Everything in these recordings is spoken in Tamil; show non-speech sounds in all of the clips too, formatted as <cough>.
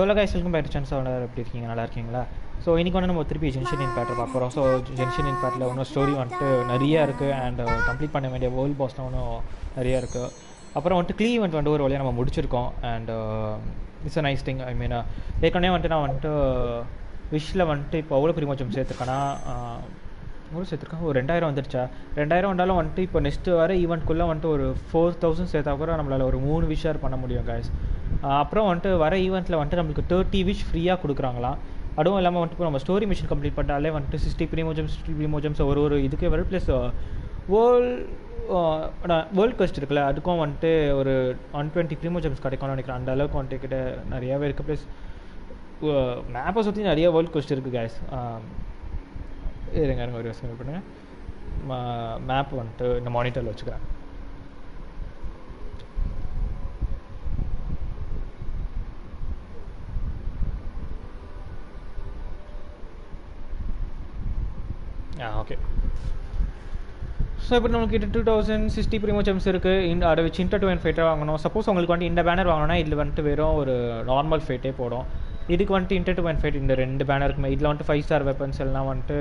சொல்ல கைஸ் வெல்கம் பேக் சான்ஸ் எப்படி இருக்கீங்க? நல்லா இருக்கீங்களா? ஸோ இன்றைக்கி வந்து நம்ம திருப்பி ஜென்ஷன் இன்பேக்டர் பார்க்க போகிறோம் ஸோ ஜென்ஷன் இன்பேக்டில் ஒன்றும் ஸ்டோரி வந்துட்டு நிறையா இருக்குது அண்ட் கம்ப்ளீட் uh, பண்ண வேண்டிய வேர்ல்ட் பாஸ்லாம் ஒன்றும் நிறையா இருக்குது அப்புறம் வந்துட்டு க்ளீ இவெண்ட் வந்து ஒரு வழியாக நம்ம முடிச்சிருக்கோம். And it's a nice thing I mean ஏற்கனவே வந்துட்டு நான் வந்துட்டு uh, விஷில் வந்துட்டு இப்போ அவ்வளோ பிரிமோச்சம் சேர்த்துருக்கேன்னா எவ்வளோ uh, சேர்த்துருக்கேன்? ஒரு ரெண்டாயிரம் வந்துருச்சா? ரெண்டாயிரம் வந்தாலும் வந்துட்டு இப்போ நெக்ஸ்ட்டு வர ஈவெண்ட்குள்ளே வந்துட்டு ஒரு ஃபோர் தௌசண்ட் சேர்த்தா கூட நம்மளால் ஒரு மூணு விஷயம் பண்ண முடியும் கைஸ் அப்புறம் வந்துட்டு வர ஈவெண்ட்டில் வந்துட்டு நம்மளுக்கு தேர்ட்டி விஷ் ஃப்ரீயாக கொடுக்குறாங்களாம். அதுவும் இல்லாமல் வந்துட்டு இப்போ நம்ம ஸ்டோரி மிஷின் கம்ப்ளீட் பண்ணாலே வந்துட்டு சிக்ஸ்டி ப்ரீமோஜம்ஸ் சிக்ஸ்டி ப்ரீமோஜம்ஸ் ஒரு ஒரு இதுக்கே வரும் ப்ளஸ் வேர்ல்ட் வேர்ல்ட் கஸ்ட் இருக்குல்ல அதுக்கும் வந்துட்டு ஒரு ஒன் டுவெண்ட்டி ப்ரீமோஜம்ஸ் கிடைக்கும்னு நினைக்கிறேன். அந்த அளவுக்கு வந்துட்டு கிட்ட நிறையாவே இருக்குது ப்ளஸ் மேப்பை சுற்றி நிறைய வேர்ல்ட் கொஸ்ட் இருக்குது கேஸ் இருங்க இருங்க ஒரு யோசனை பண்ணுங்கள் மேப் வந்துட்டு இந்த மானிட்டரில் வச்சுக்கிறேன் ஆ ஓகே ஸோ இப்போ நம்மளுக்கு டூ தௌசண்ட் சிக்ஸ்டி ப்ரீமோச்சம்ஸ் இருக்குது இந்த அதை வச்சு இன்டர் டூ அண்ட் ஃபைட்டாக வாங்கணும். சப்போஸ் உங்களுக்கு வந்துட்டு இந்த பேனர் வாங்கினா இதில் வந்துட்டு வெறும் ஒரு நார்மல் ஃபைட்டே போடும் இதுக்கு வந்துட்டு இன்டர் டூ அண்ட் ஃபைட் இந்த ரெண்டு பேனருக்குமே இதில் வந்துட்டு ஃபைவ் ஸ்டார் வெப்பன்ஸ் எல்லாம் வந்துட்டு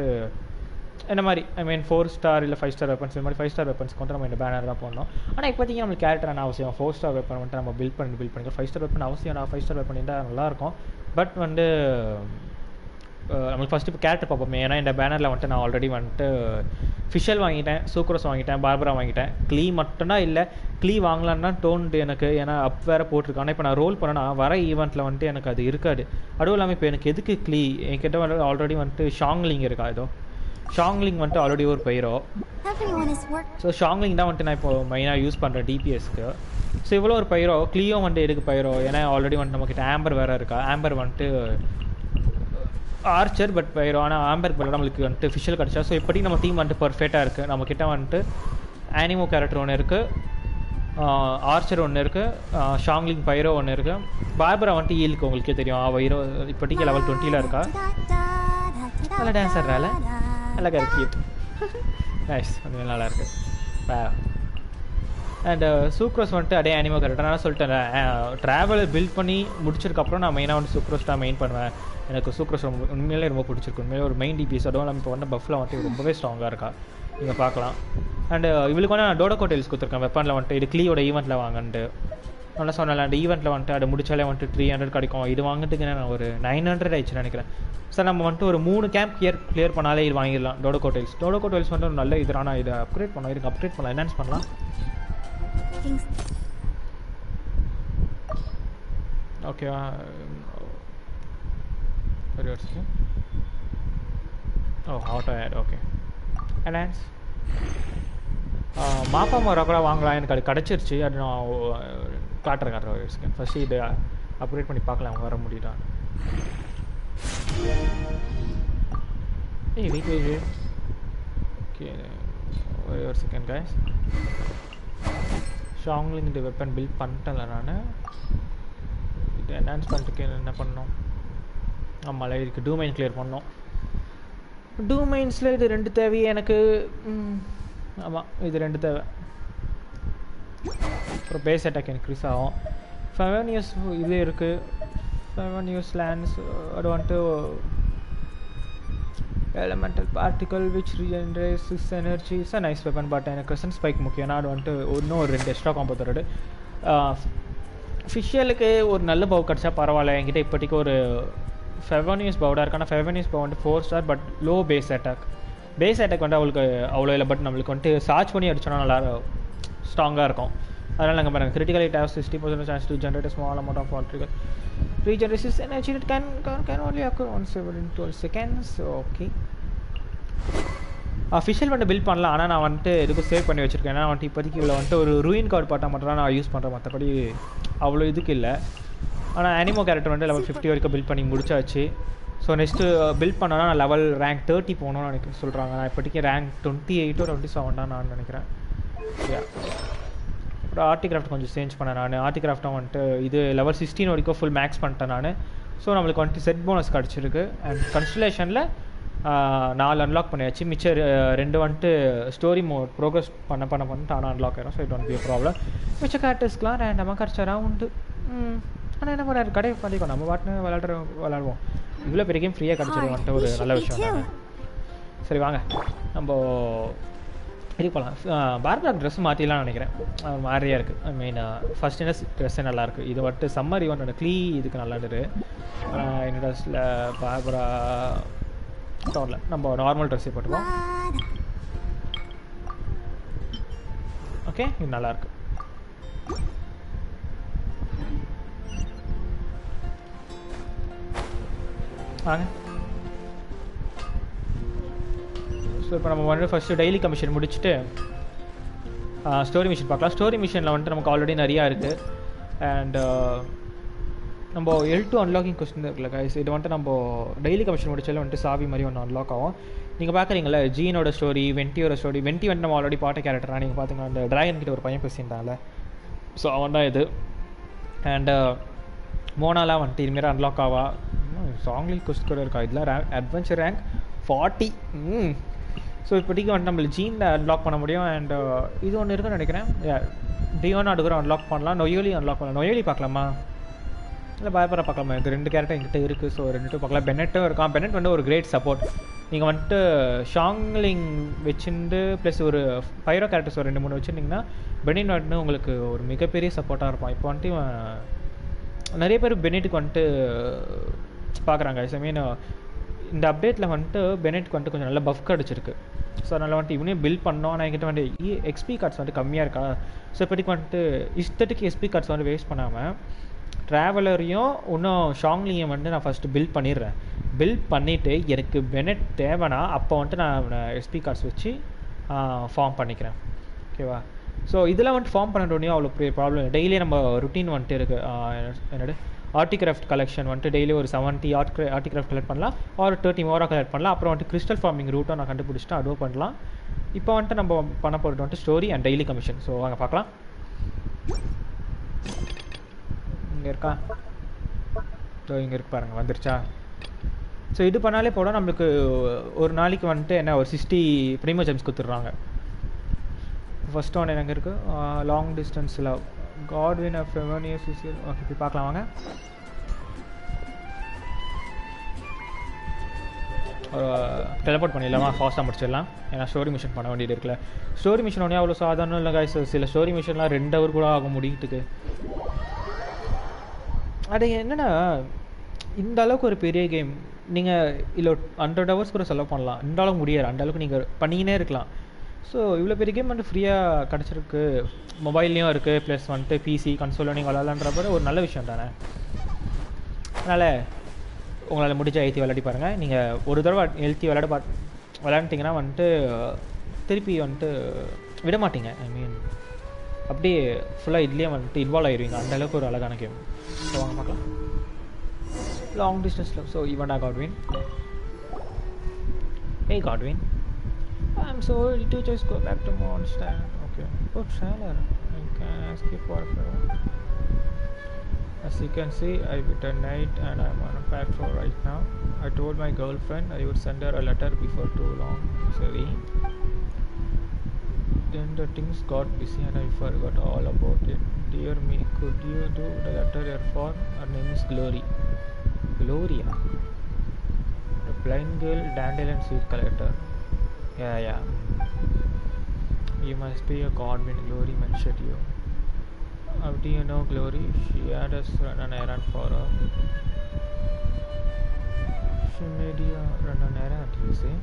இந்த மாதிரி? ஐ மீன் ஃபோர் ஸ்டார் இல்லை ஃபைவ் ஸ்டார் வெப்பன்ஸ் இந்த மாதிரி ஃபைவ் ஸ்டார் வெப்பன்ஸ்க்கு வந்து நம்ம இந்த பேனர் தான் போடணும். ஆனால் இப்போதைக்கு நம்மளுக்கு கேரக்டரான அவசியம்? ஃபோர் ஸ்டார் வெப்பன் வந்துட்டு நம்ம பில்ட் பண்ணி பில்ட் பண்ணிக்கலாம் ஃபைவ் ஸ்டார் வெப்பன் அவசியம் நான் ஃபைவ் ஸ்டார் வெப்பன் இருந்தால் நல்லாயிருக்கும் பட் வந்து நம்மளுக்கு ஃபஸ்ட்டு இப்போ கேரக்டர் பார்ப்போமே. ஏன்னா இந்த பேனரில் வந்துட்டு நான் ஆல்ரெடி வந்துட்டு ஃபிஷல் வாங்கிட்டேன் சூக்ரோஸ் வாங்கிட்டேன் பார்பரா வாங்கிட்டேன். க்ளீ மட்டும்தான் இல்லை க்ளீ வாங்கலான்னா தோணுது எனக்கு. ஏன்னா அப் வேறு போட்டிருக்கேன் ஆனால் இப்போ நான் ரோல் பண்ணேன்னா வர ஈவெண்ட்டில் வந்துட்டு எனக்கு அது இருக்காது. அதுவும் இல்லாமல் இப்போ எனக்கு எதுக்கு க்ளீ என்கிட்ட வந்து ஆல்ரெடி வந்துட்டு ஷாங்லிங் இருக்கா ஏதோ ஷாங்லிங் வந்துட்டு ஆல்ரெடி ஒரு பயிரோ. ஸோ ஷாங்லிங் தான் வந்துட்டு நான் இப்போ மெயினாக யூஸ் பண்ணுறேன் டிபிஎஸ்க்கு ஸோ இவ்வளோ ஒரு பயிரோ. க்ளீயோ வந்துட்டு எதுக்கு பயிரோ? ஏன்னா ஆல்ரெடி வந்துட்டு நம்மக்கிட்ட ஆம்பர் வேறு இருக்கா? ஆம்பர் வந்துட்டு ஆர்ச்சர் பட் போயிடும் ஆனால் ஆம்பர் பதில் நம்மளுக்கு வந்துட்டு ஃபிஷியல் கிடச்சா. ஸோ இப்படி நம்ம டீம் வந்துட்டு பர்ஃபெக்டாக இருக்குது நம்மக்கிட்ட வந்துட்டு ஆனிமோ கேரக்டர் ஒன்று இருக்குது ஆர்ச்சர் ஒன்று இருக்குது ஷாங்லிங் பைரோ ஒன்று இருக்குது பார்பரா வந்துட்டு ஈலுக்கு உங்களுக்கே தெரியும். வைரோ இப்போதைக்கு லெவல் டுவெண்ட்டியில் இருக்கா. நல்லா டான்ஸ் ஆடுறால நல்லா கியூட் நைஸ் <laughs> அது நல்லா இருக்கு. அண்ட் சூக்ரோஸ் uh, வந்துட்டு அதே அனிமோ கேரக்டர் நான் சொல்லிட்டேன் ட்ராவல் பில்ட் பண்ணி முடிச்சதுக்கப்புறம் நான் மெயினாக வந்து சூக்ரோஸ் தான் மெயின் பண்ணுவேன். எனக்கு சூக்ரோஸ் ரொம்ப உண்மையிலே ரொம்ப பிடிச்சிருக்கு. உண்மையிலே ஒரு மெயின் டிபிஎஸ் அதுவும் நம்ம இப்போ வந்து பஃபில் வந்துட்டு ரொம்பவே ஸ்ட்ராங்காக இருக்கா? நீங்கள் பார்க்கலாம். அண்டு இவளுக்கு வந்து நான் டோடோ கோட்டைல்ஸ் கொடுத்துருக்கேன். வெப்பனில் வந்துட்டு இது க்ளீயோட ஈவெண்ட்டில் வாங்கன்ட்டு. நல்லா சொன்னல அந்த ஈவெண்ட்டில் வந்துட்டு அதை முடிச்சாலே வந்துட்டு த்ரீ ஹண்ட்ரட் கிடைக்கும். இது வாங்கிட்டுக்கு நான் ஒரு நைன் ஹண்ட்ரட் ஆயிடுச்சுன்னு நினைக்கிறேன். சார் நம்ம வந்துட்டு ஒரு மூணு கேம்ப் கிளியர் கிளியர் பண்ணாலே இது வாங்கிடலாம் டோடோ கோட்டைல்ஸ் டோடோ கோட்டைல்ஸ் வந்துட்டு ஒரு நல்ல இது ஆனால் இதை அப்கிரேட் பண்ணலாம் இதுக்கு அப்கிரேட் பண்ணலாம். என்ஹான்ஸ் பண்ணலாம். ஓகேவா ஒரு வருஷம் oh auto add okay enhance மாப்பா மரம் கூட வாங்கலாம் எனக்கு அது கிடச்சிருச்சு அது நான் காட்டுறேன் காட்டுறேன் ஒரு செகண்ட் ஃபஸ்ட்டு இது அப்கிரேட் பண்ணி பார்க்கலாம் வர முடியுதான் ஏய் வெயிட் வெயிட் ஓகே ஒரே ஒரு செகண்ட் கைஸ் ஷாங்லிங் இந்த வெப்பன் பில்ட் பண்ணிட்டேன்ல நான் இது என்ஹான்ஸ் பண்ணுறதுக்கு என்ன பண்ணோம் ஆமாம் இதுக்கு டூமைன் கிளியர் பண்ணோம் டூமைன்ஸில் இது ரெண்டு தேவையே எனக்கு ஆமாம் இது ரெண்டு தேவை. அப்புறம் பேஸ் அட்டாக் இன்க்ரீஸ் ஆகும். ஃபெவன் இயர்ஸ் இது இருக்குது ஃபெவன் இயர்ஸ் லேண்ட்ஸ் அது வந்துட்டு elemental particle which regenerate six energy is a nice weapon but எனக்கு கிரசன் ஸ்பைக் முக்கியம் ஏன்னா அது வந்துட்டு இன்னும் ஒரு ரெண்டு எக்ஸ்ட்ரா காம்போ தருது ஃபிஷியலுக்கு ஒரு நல்ல பவு கிடச்சா பரவாயில்ல. என்கிட்ட இப்போதைக்கு ஒரு ஃபெவனியூஸ் பவுடாக இருக்கான ஆனால் பவு வந்துட்டு four star but low base attack base attack வந்து அவளுக்கு அவ்வளோ இல்லை பட் நம்மளுக்கு வந்துட்டு சார்ஜ் பண்ணி அடிச்சோன்னா நல்லா ஸ்ட்ராங்காக இருக்கும். அதனால் நாங்கள் பாருங்கள் critical it have sixty percent chance to generate small amount of water regeneration energy it can can only occur one seven in twelve seconds okay official வந்துட்டு பில் பண்ணலாம் ஆனால் நான் வந்துட்டு எதுக்கும் சேவ் பண்ணி வச்சுருக்கேன். ஏன்னா வந்துட்டு இப்போதைக்கு இவ்வளோ வந்துட்டு ஒரு ரூயின் கார்டு பார்த்தா மட்டும் தான் நான் யூஸ் பண்ணுறேன் மற்றபடி அவ்வளோ இதுக்கு இல்லை. ஆனால் அனிமோ கேரக்டர் வந்து லெவல் ஃபிஃப்டி வரைக்கும் பில்ட் பண்ணி முடிச்சாச்சு. ஸோ நெக்ஸ்ட்டு பில்ட் பண்ணோன்னா நான் லெவல் ரேங்க் தேர்ட்டி போகணும்னு நினைக்க சொல்கிறாங்க நான் இப்போதைக்கு ரேங்க் டுவெண்ட்டி எயிட்டோ டுவெண்ட்டி செவன் தான் நான் நினைக்கிறேன். அப்புறம் ஆர்டிகிராஃப்ட் கொஞ்சம் சேஞ்ச் பண்ணேன் நான். ஆர்டிகிராஃப்டாக வந்துட்டு இது லெவல் சிக்ஸ்டீன் வரைக்கும் ஃபுல் மேக்ஸ் பண்ணிட்டேன் நான். ஸோ நம்மளுக்கு வந்துட்டு செட் போனஸ் கிடச்சிருக்கு. அண்ட் கன்ஸ்டலேஷனில் நாலு அன்லாக் பண்ணியாச்சு. மிச்சர் uh, ரெண்டு வந்துட்டு ஸ்டோரி மோ ப்ரோக்ரஸ் பண்ண பண்ண பண்ணிட்டு ஆனால் அன்லாக் ஆயிரும். So it won't be problem மிச்ச கேரக்டர்ஸ்க்குலாம் ரேண்டமாக கிடச்சாரா உண்டு ஆனால் என்ன பண்ணாரு கடையை பண்ணிக்கோ நம்ம பாட்டுன்னு விளாடுற விளாடுவோம் இவ்வளோ பெரிய கேம் ஃப்ரீயாக கிடச்சிடும் வந்துட்டு ஒரு நல்ல விஷயம் சரி வாங்க. நம்ம இது போகலாம் பார்பராக் ட்ரெஸ் மாற்றிலாம் நினைக்கிறேன். அது மாதிரியா இருக்குது ஐ மீன் ஃபஸ்ட் என்ன ட்ரெஸ்ஸே நல்லாயிருக்கு இது வந்துட்டு சம்மர் ஈவெண்ட் க்ளீ இதுக்கு நல்லா இருக்கு என்னோட ட்ரெஸ்ஸில் பார்பரா தோணல. நம்ம நார்மல் ட்ரெஸ்ஸே போட்டுப்போம் ஓகே இது நல்லாயிருக்கு வாங்க. ஸோ இப்போ நம்ம வந்துட்டு ஃபஸ்ட்டு டெய்லி கமிஷன் முடிச்சுட்டு ஸ்டோரி மிஷின் பார்க்கலாம். ஸ்டோரி மிஷினில் வந்துட்டு நமக்கு ஆல்ரெடி நிறையா இருக்குது அண்ட் நம்ம எல் டூ அன்லாக்கிங் கொஸ்டின் இருக்குல்ல கைஸ் இது வந்துட்டு நம்ம டெய்லி கமிஷன் முடிச்சாலும் வந்துட்டு சாவி மாதிரி ஒன்று அன்லாக் ஆகும். நீங்கள் பார்க்குறீங்களா ஜீனோட ஸ்டோரி வெண்டியோட ஸ்டோரி வெண்டி வந்துட்டு நம்ம ஆல்ரெடி பாட்ட கேரக்டராக நீங்கள் பார்த்தீங்கன்னா அந்த ட்ராகன் கிட்ட ஒரு பையன் பேசியிருந்தாங்கல்ல ஸோ அவன் தான் இது. அண்டு மோனாலாம் வந்துட்டு இதுமாரி அன்லாக் ஆவா? சாங்லி கொஸ்ட் கூட இருக்கா? இதில் அட்வென்ச்சர் ரேங்க் ஃபார்ட்டி ம். ஸோ இப்போதைக்கு வந்துட்டு நம்மள ஜீனில் அன்லாக் பண்ண முடியும் அண்ட் uh, இது ஒன்று இருக்குன்னு நினைக்கிறேன். டியோன் அடுக்கிறோம் அன்லாக் பண்ணலாம். நொயோலி அன்லாக் பண்ணலாம். நொயோலி பார்க்கலாமா? இல்லை பயப்பட பார்க்கலாமா? இது ரெண்டு கேரக்டர் எங்கிட்ட இருக்குது ஸோ ரெண்டு பார்க்கலாம். பெனட்டும் இருக்கான். பெனட் வந்து ஒரு கிரேட் சப்போர்ட் நீங்கள் வந்துட்டு ஷாங்லிங் வச்சுட்டு ப்ளஸ் ஒரு பைரோ கேரக்டர்ஸ் ஒரு ரெண்டு மூணு வச்சுருந்தீங்கன்னா பெனின் வந்துட்டு உங்களுக்கு ஒரு மிகப்பெரிய சப்போர்ட்டாக இருப்பான். இப்போ வந்துட்டு இவன் நிறைய பேர் பெனிட்டுக்கு வந்துட்டு பார்க்குறாங்க. ஐ மீன் இந்த அப்டேட்டில் வந்துட்டு பெனெட்க்கு வந்துட்டு கொஞ்சம் நல்ல பஃப் கிடச்சிருக்கு. ஸோ அதனால் வந்துட்டு இவனே பில் பண்ணோம். ஆனால் என்கிட்ட வந்துட்டு எக்ஸ்பி e, கார்ட்ஸ் வந்துட்டு கம்மியாக இருக்கா? ஸோ இப்போதைக்கு வந்துட்டு இஷ்டத்துக்கு எஸ்பி கார்ட்ஸ் வந்து வேஸ்ட் பண்ணாமல் ட்ராவலரையும் இன்னும் ஷாங்லியும் வந்துட்டு நான் ஃபஸ்ட்டு பில் பண்ணிடுறேன். பில் பண்ணிவிட்டு எனக்கு பெனெட் தேவைன்னா அப்போ வந்துட்டு நான் எஸ்பி கார்ட்ஸ் வச்சு ஃபார்ம் பண்ணிக்கிறேன். ஓகேவா ஸோ இதெல்லாம் வந்துட்டு ஃபார்ம் பண்ணுறோடனே அவ்வளோ பெரிய ப்ராப்ளம் இல்லை. டெய்லி நம்ம ருட்டீன் வந்துட்டு இருக்குது என்னோட ஆர்டிகிராஃப்ட் கலெக்ஷன் வந்துட்டு டெய்லி ஒரு செவன்ட்டி ஆர்ட் ஆர்டிகிராஃப்ட் கலெக்ட் பண்ணலாம். ஒரு தேர்ட்டி மோரா கலெக்ட் பண்ணலாம். அப்புறம் வந்துட்டு கிறிஸ்டல் ஃபார்மிங் ரூட்டும் நான் கண்டுபிடிச்சிட்டு அதுவும் பண்ணலாம். இப்போ வந்துட்டு நம்ம பண்ண போகிறது வந்துட்டு story and daily commission so வாங்க பார்க்கலாம். இங்கே இருக்கா? ஸோ இங்கே இருக்கு பாருங்க. வந்துருச்சா? ஸோ இது பண்ணாலே போட நம்மளுக்கு ஒரு நாளைக்கு வந்துட்டு என்ன ஒரு சிக்ஸ்டி ப்ரீமோ ஜெம்ஸ் கொடுத்துட்றாங்க ஃபஸ்ட் ஒன் எனக்கு இருக்குது லாங் டிஸ்டன்ஸில் காட்வின் ஆஃப் ஃபெவனியஸ் ஓகே போய் பார்க்கலாம் வாங்க டெலிபோர்ட் பண்ணிடலாமா? ஃபாஸ்ட்டாக முடிச்சிடலாம். ஏன்னா ஸ்டோரி மிஷன் பண்ண வேண்டியது இருக்குல்ல. ஸ்டோரி மிஷன் ஒன்றே அவ்வளோ சாதாரணம் இல்லை காய்ஸ் சில ஸ்டோரி மிஷன்லாம் ரெண்டு ஹவர் கூட ஆகும் முடிக்கிறதுக்கு அது என்னென்னா இந்த அளவுக்கு ஒரு பெரிய கேம் நீங்கள் இல்லை ஹண்ட்ரட் ஹவர்ஸ் கூட செலவு பண்ணலாம். இந்த அளவுக்கு முடியாது. அந்த அளவுக்கு நீங்கள் பண்ணிக்கினே இருக்கலாம். ஸோ இவ்வளோ பெரிய கேம் வந்துட்டு ஃப்ரீயாக கிடச்சிருக்கு. மொபைல்லையும் இருக்குது ப்ளஸ் வந்துட்டு பிசி கன்சோலில் நீங்கள் விளாட்லான்றப்ப ஒரு நல்ல விஷயம் தானே? அதனால் உங்களால் முடிஞ்ச எழுத்தி விளையாடி பாருங்கள் நீங்கள் ஒரு தடவை எழுத்தி விளையாட பா விளையாண்டிங்கன்னா வந்துட்டு திருப்பி வந்துட்டு விட மாட்டீங்க. ஐ மீன் அப்படியே ஃபுல்லாக இதுலேயே வந்துட்டு இன்வால்வ் ஆயிடுவீங்க அந்த அளவுக்கு ஒரு அழகான கேம் ஸோ வாங்க பார்க்கலாம். லாங் டிஸ்டன்ஸில் ஸோ ஈவன் ஆ காட்வின் ஏய் Godwin I'm sorry to just go back to Monster. Okay. Oh, trailer. I can ask you for a favor. As you can see, I bit a night and I'm on a patrol right now. I told my girlfriend I would send her a letter before too long. Sorry. Then the things got busy and I forgot all about it. Dear me, could you do the letter here for? Her name is Glory. Gloria. The blind girl dandelion seed collector. Yeah, yeah. You must be a god when Glory mentioned you. How do you know Glory? She had us run an errand for her. She made you run an errand, you say?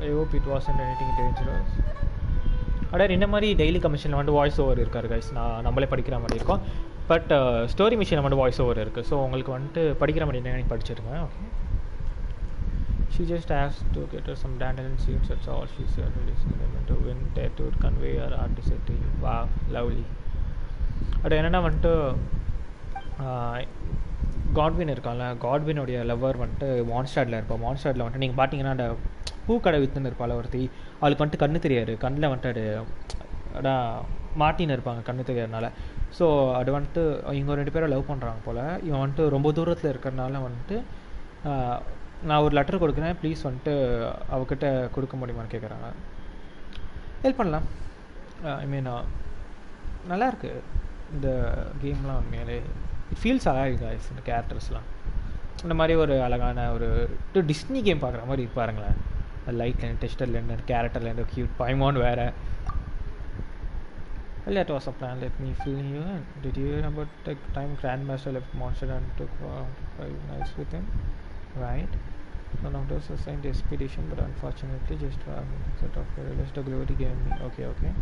I hope it wasn't anything dangerous. அடர் இந்த மாதிரி டெய்லி கமிஷனில் வந்து வாய்ஸ் ஓவர் இருக்காரு கைஸ் நான் நம்மளே படிக்கிற மாதிரி இருக்கும் பட் ஸ்டோரி மிஷினில் வந்து வாய்ஸ் ஓவர் இருக்குது ஸோ உங்களுக்கு வந்துட்டு படிக்கிற மாதிரி என்ன படிச்சிருங்க okay She just asked to get her some dandelion seeds, that's all she said. It them into wind win would convey her artistry. Wow, lovely. அது என்னென்னா வந்துட்டு காட்வின் இருக்கான்ல காட்வினுடைய லவ்வர் வந்துட்டு மான்ஸ்டாடில் இருப்பாள் மான்ஸ்டாடில் வந்துட்டு நீங்கள் பார்த்தீங்கன்னா அந்த பூக்கடை வித்துன்னு இருப்பாள் ஒருத்தி அவளுக்கு வந்துட்டு கண்ணு தெரியாது கண்ணில் வந்துட்டு அது அதான் மாட்டின்னு இருப்பாங்க கண்ணு தெரியாதனால ஸோ அது வந்துட்டு இவங்க ரெண்டு பேரும் லவ் பண்ணுறாங்க போல் இவன் வந்துட்டு ரொம்ப தூரத்தில் இருக்கிறனால வந்துட்டு நான் ஒரு லெட்டர் கொடுக்குறேன். ப்ளீஸ் வந்துட்டு அவகிட்ட கொடுக்க முடியுமான்னு கேட்குறாங்க ஹெல்ப் பண்ணலாம். Uh, ஐ மீன் uh, நல்லா இருக்குது இந்த கேம்லாம் உண்மையாலே ஃபீல்ஸ் அழகாக guys இந்த கேரக்டர்ஸ்லாம் இந்த மாதிரி ஒரு அழகான ஒரு டிஸ்னி கேம் பார்க்குற மாதிரி பாருங்களேன். லைட்லேருந்து டெஸ்டர்லேருந்து கேரக்டர்லேருந்து க்யூட் பைமான் வேறு. Well, that was a plan. Let me fill you in. Did you hear about the time Grandmaster left Monster and took uh, five nights with him? Right. One of those assigned expedition, but unfortunately, just one set of guerrillas the glory gave me. Okay, okay.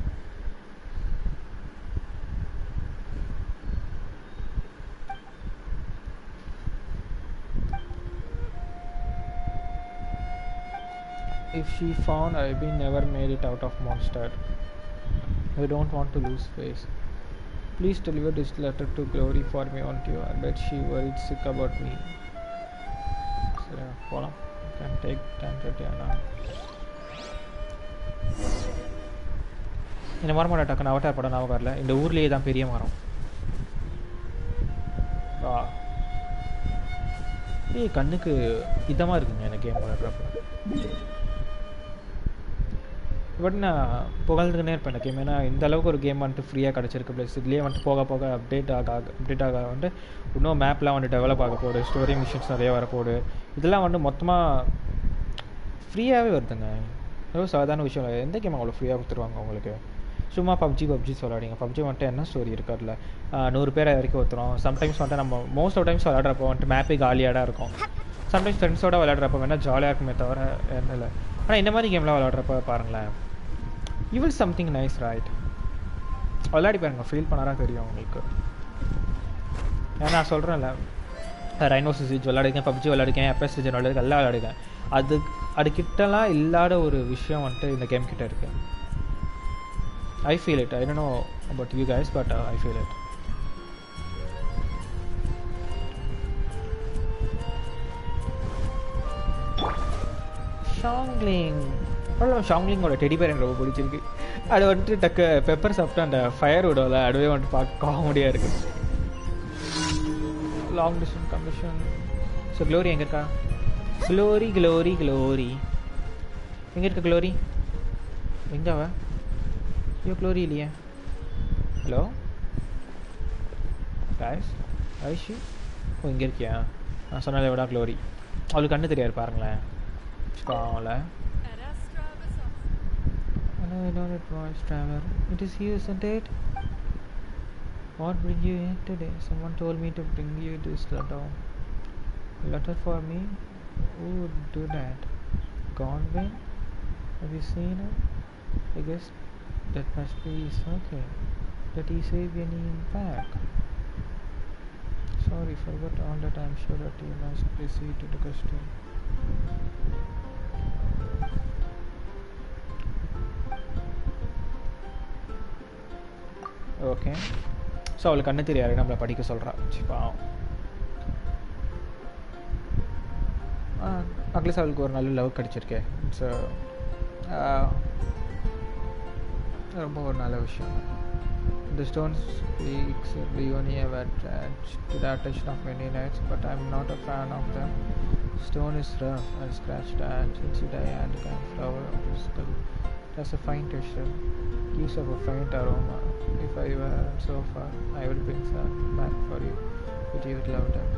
If she found I've never made it out of Monster. I don't want to lose face. Please deliver this letter to Glory for me, won't you? I bet she worried sick about me. So, போலாம். Can take ten ஆனால் இந்த மரமாட டக்குன்னு அவட்டார் படம் ஞாபகம் வரல. இந்த ஊர்லேயே தான் பெரிய மரம். ஏய் கண்ணுக்கு இதமாக இருக்குங்க எனக்கு கேம் விளையாடுறப்ப பட் நான் புகழ்ந்துக்கினே இருப்பேன் இந்த கேம் ஏன்னா இந்த அளவுக்கு ஒரு கேம் வந்துட்டு ஃப்ரீயாக கிடச்சிருக்கு. ப்ளஸ் இதுலேயே வந்துட்டு போக போக அப்டேட் ஆக அப்டேட் ஆக வந்துட்டு இன்னும் மேப்லாம் வந்து டெவலப் ஆக போகுது. ஸ்டோரி மிஷின்ஸ் நிறைய வரப்போகுது. இதெல்லாம் வந்து மொத்தமாக ஃப்ரீயாகவே வருதுங்க. ஏதோ சாதாரண விஷயம் இல்லை. எந்த கேம் அவ்வளோ ஃப்ரீயாக கொடுத்துருவாங்க உங்களுக்கு? சும்மா பப்ஜி பப்ஜி சொல்லாடிங்க பப்ஜி வந்துட்டு என்ன ஸ்டோரி இருக்கு அதில் நூறு பேர் வரைக்கும் ஒருத்தரும் சம்டைம்ஸ் வந்துட்டு நம்ம மோஸ்ட் ஆஃப் டைம்ஸ் விளையாடுறப்போ வந்துட்டு மேப்பே காலியாக தான் இருக்கும். சம்டைம்ஸ் ஃப்ரெண்ட்ஸோட விளையாடுறப்ப வேணால் ஜாலியாக இருக்குமே தவிர என்ன இல்லை. ஆனால் இந்த மாதிரி கேம்லாம் விளாட்றப்ப பாருங்களேன். யூ சம்திங் நைஸ் ரைட் விளையாடி பாருங்க ஃபீல் பண்ணாரா தெரியும் உங்களுக்கு. ஏன்னா நான் சொல்கிறேன்ல ரைனோஸ் சிஜ் விளையாடுக்கேன் பப்ஜி விளையாடுக்கேன் எப்எஸ் சிஜன் விளையாடுக்கேன் எல்லாம் விளையாடுக்கேன் அது அதுக்கிட்டலாம் இல்லாத ஒரு விஷயம் வந்துட்டு இந்த கேம் கிட்ட இருக்கு. I feel it I know about you guys but I feel it Xiangling. அவ்வளோ ஷாங்லிங்கோட டெடிபேர் எனக்கு ரொம்ப பிடிச்சிருக்கு. அது வந்துட்டு டக்கு பெப்பர் சாப்பிட்டு அந்த ஃபயர் விடல அதுவே வந்துட்டு பார்க்க காமெடியாக இருக்குது long distance commission so glory எங்கே இருக்கா? க்ளோரி க்ளோரி க்ளோரி எங்கே இருக்க க்ளோரி எங்கே ஐயோ க்ளோரி இல்லையே. ஹலோ காய்ஸ் ஐஷி ஓ இங்கே இருக்கியா? நான் சொன்னாலே விடா க்ளோரி அவளுக்கு கண்ணு தெரியாது பாருங்களேன். scholar. Hello, adored voice traveler. It is you, isn't it? What bring you here today? Someone told me to bring you this letter. Letter for me? Who would do that? Godwin? Have you seen him? I guess that must be his okay. That he save any impact. Sorry, forgot all that. I'm sure that you must proceed to the question. Okay so அவளுக்கு கண்ணு தெரியாது நம்மளை படிக்க சொல்கிறா பாவம் அட்லீஸ்ட் அவளுக்கு ஒரு நல்ல லவ் கிடச்சிருக்கே ஸோ ரொம்ப ஒரு நல்ல விஷயம் The stone speaks Leonia were attached to the attention of many knights, but I'm not a fan of them. Stone is rough and scratched and sensitive and can flower obstacle. It has a fine texture, gives off a faint aroma. If I were so far, I would bring some back for you, but you would love them.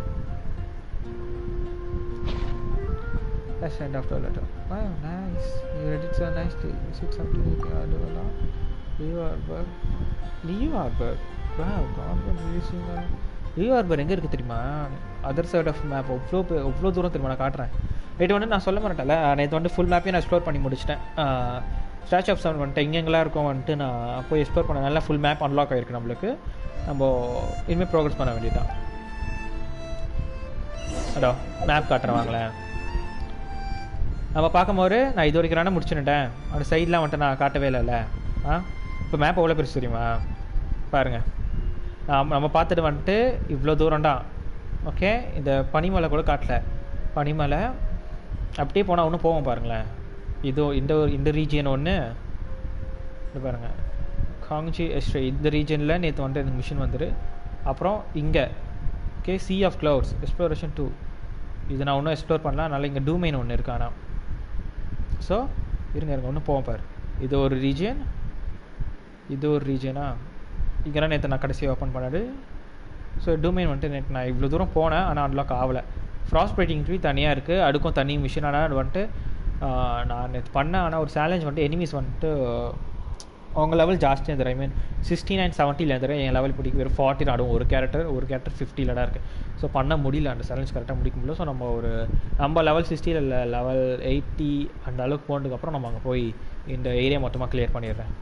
That's the end of the letter. Wow, nice. You read it so nicely. Is it something you can do now? Leo Arbor. Leo Arbor. Wow, God, releasing a... Liyue harbor எங்கே இருக்குது தெரியுமா அதர் சைட் ஆஃப் மேப் அவ்வளோ அவ்வளோ தூரம் தெரியுமா நான் காட்டுறேன் நேற்று வந்து நான் சொல்ல மாட்டேன்ல நேற்று வந்து ஃபுல் மேப்பையும் நான் எக்ஸ்ப்ளோர் பண்ணி முடிச்சிட்டேன் ஸ்டாச்சு ஆஃப் செவன் வந்துட்டு எங்கெங்கெல்லாம் இருக்கும் வந்துட்டு நான் போய் எக்ஸ்ப்ளோர் பண்ண நல்லா ஃபுல் மேப் அன்லாக் ஆகிருக்கு நம்மளுக்கு. நம்ம இனிமேல் ப்ரோக்ரஸ் பண்ண வேண்டியதுதான். அதோ மேப் காட்டுறேன் வாங்களேன் நம்ம பார்க்கும்போது நான் இது வரைக்கும் தானே முடிச்சுட்டேன் அந்த சைட்லாம் வந்துட்டு நான் காட்டவே இல்லைல்ல. ஆ? இப்போ மேப் எவ்வளோ பெருசு தெரியுமா? பாருங்கள் நம்ம பார்த்துட்டு வந்துட்டு இவ்வளோ தூரம்டா. ஓகே இந்த பனிமலை கூட காட்டல. பனிமலை அப்படியே போனால் ஒன்றும் போவோம் பாருங்களேன். இதோ இந்த ஒரு இந்த ரீஜியன் ஒன்று இது பாருங்கள் காங்ஜி எஸ்ட்ரே இந்த ரீஜனில் நேற்று வந்துட்டு எனக்கு மிஷின் வந்துரு அப்புறம் இங்கே. Okay sea of clouds exploration to இது நான் ஒன்றும் எக்ஸ்ப்ளோர் பண்ணலாம் அதனால் இங்கே டூமைன் ஒன்று இருக்கு. ஆனால் ஸோ இருங்க இருங்க. ஒன்று போவோம் பாரு. இது ஒரு ரீஜியன் இது ஒரு ரீஜியனா இங்கெல்லாம் நேற்று நான் கடைசியாக ஓப்பன் பண்ணாரு ஸோ டூமைன் வந்துட்டு நேற்று நான் இவ்வளோ தூரம் போனேன். ஆனால் அன்லாக் ஆகலை. ஃப்ராஸ்ட் ட்ரீ தனியாக இருக்குது அடுக்கும் தனி மிஷின் ஆனால் அது வந்துட்டு நான் நேற்று பண்ணேன். ஆனால் ஒரு சேலஞ்ச் வந்துட்டு எனிமீஸ் வந்துட்டு அவங்க லெவல் ஜாஸ்தியாக இருந்துரு ஐ மீன் சிக்ஸ்டி நைன் செவன்ட்டியில் இருந்துரு என் லெவல் பிடிக்கும். வெறும் ஃபார்ட்டி ஆடும் ஒரு கேரக்டர் ஒரு கேரக்டர் ஃபிஃப்டியில் தான் இருக்குது ஸோ பண்ண முடியல. அந்த சேலஞ்ச் கரெக்டாக முடிக்க முடியல. ஸோ நம்ம ஒரு நம்ம லெவல் சிக்ஸ்டியில் இல்லை லெவல் எயிட்டி அந்த அளவுக்கு போனதுக்கப்புறம் நம்ம அங்கே போய் இந்த ஏரியா மொத்தமாக கிளியர் பண்ணிடுறேன்.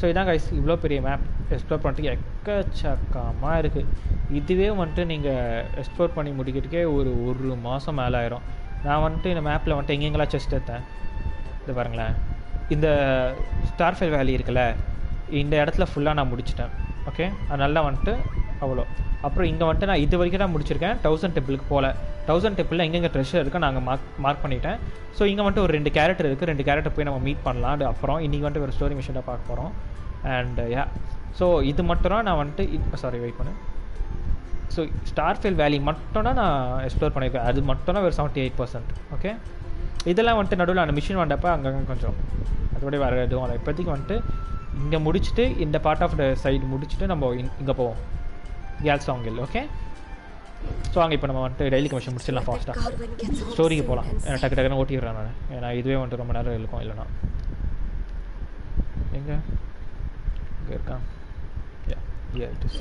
ஸோ இதான் கைஸ் இவ்வளோ பெரிய மேப் எக்ஸ்ப்ளோர் பண்ணுறதுக்கு எக்கச்சக்கமாக இருக்குது இதுவே வந்துட்டு நீங்கள் எக்ஸ்ப்ளோர் பண்ணி முடிக்கிறதுக்கே ஒரு ஒரு மாதம் மேலே ஆயிரும். நான் வந்துட்டு இந்த மேப்பில் வந்துட்டு எங்கெங்கெல்லாம் செஸ்ட் எடுத்தேன்? இது பாருங்களேன். இந்த ஸ்டார்ஃபெல் வேலி இருக்குல்ல இந்த இடத்துல ஃபுல்லாக நான் முடிச்சிட்டேன். ஓகே அதனால வந்துட்டு அவ்வளோ. அப்புறம் இங்கே வந்துட்டு நான் இது வரைக்கும் தான் முடிச்சிருக்கேன். தௌசண்ட் டெம்பிளுக்கு போகல. தௌசண்ட் டெம்பிளில் எங்கெங்கே ட்ரெஷர் இருக்கோ நாங்கள் மார்க் மார்க் பண்ணிட்டேன். ஸோ இங்கே வந்துட்டு ஒரு ரெண்டு கேரக்டர் இருக்குது ரெண்டு கேரக்டர் போய் நம்ம மீட் பண்ணலாம். அது அப்புறம் இன்றைக்கி வந்துட்டு ஒரு ஸ்டோரி மிஷினாக பார்க்க போகிறோம் அண்ட் யா ஸோ இது மட்டும் தான் நான் வந்துட்டு சாரி வெயிட் பண்ணு. ஸோ ஸ்டார்ஃபெல் வேலி மட்டும் தான் நான் எக்ஸ்ப்ளோர் பண்ணியிருக்கேன். அது மட்டும் தான் ஒரு செவன்ட்டி எயிட் பர்சன்ட் ஓகே இதெல்லாம் வந்துட்டு நடுவில் அந்த மிஷின் வந்தப்போ அங்கங்கே கொஞ்சம் அதோடய வேறு எதுவும் இல்லை. இப்போதைக்கு வந்துட்டு இங்கே முடிச்சுட்டு இந்த பார்ட் ஆஃப் த சைடு முடிச்சுட்டு நம்ம இங்கே போவோம். கேல்ஸ் சாங்கில் ஓகே ஸோ அங்கே இப்போ நம்ம வந்துட்டு டெய்லி கமிஷன் முடிச்சிடலாம் ஃபாஸ்ட்டாக ஸ்டோரிக்கு போகலாம். ஏன்னா டக்கு டக்குன்னு ஓட்டிடுறேன் நான். ஏன்னா இதுவே வந்துட்டு ரொம்ப நேரம் இருக்கும் இல்லைனா எங்கே? இங்கே இருக்கான் yeah yeah it is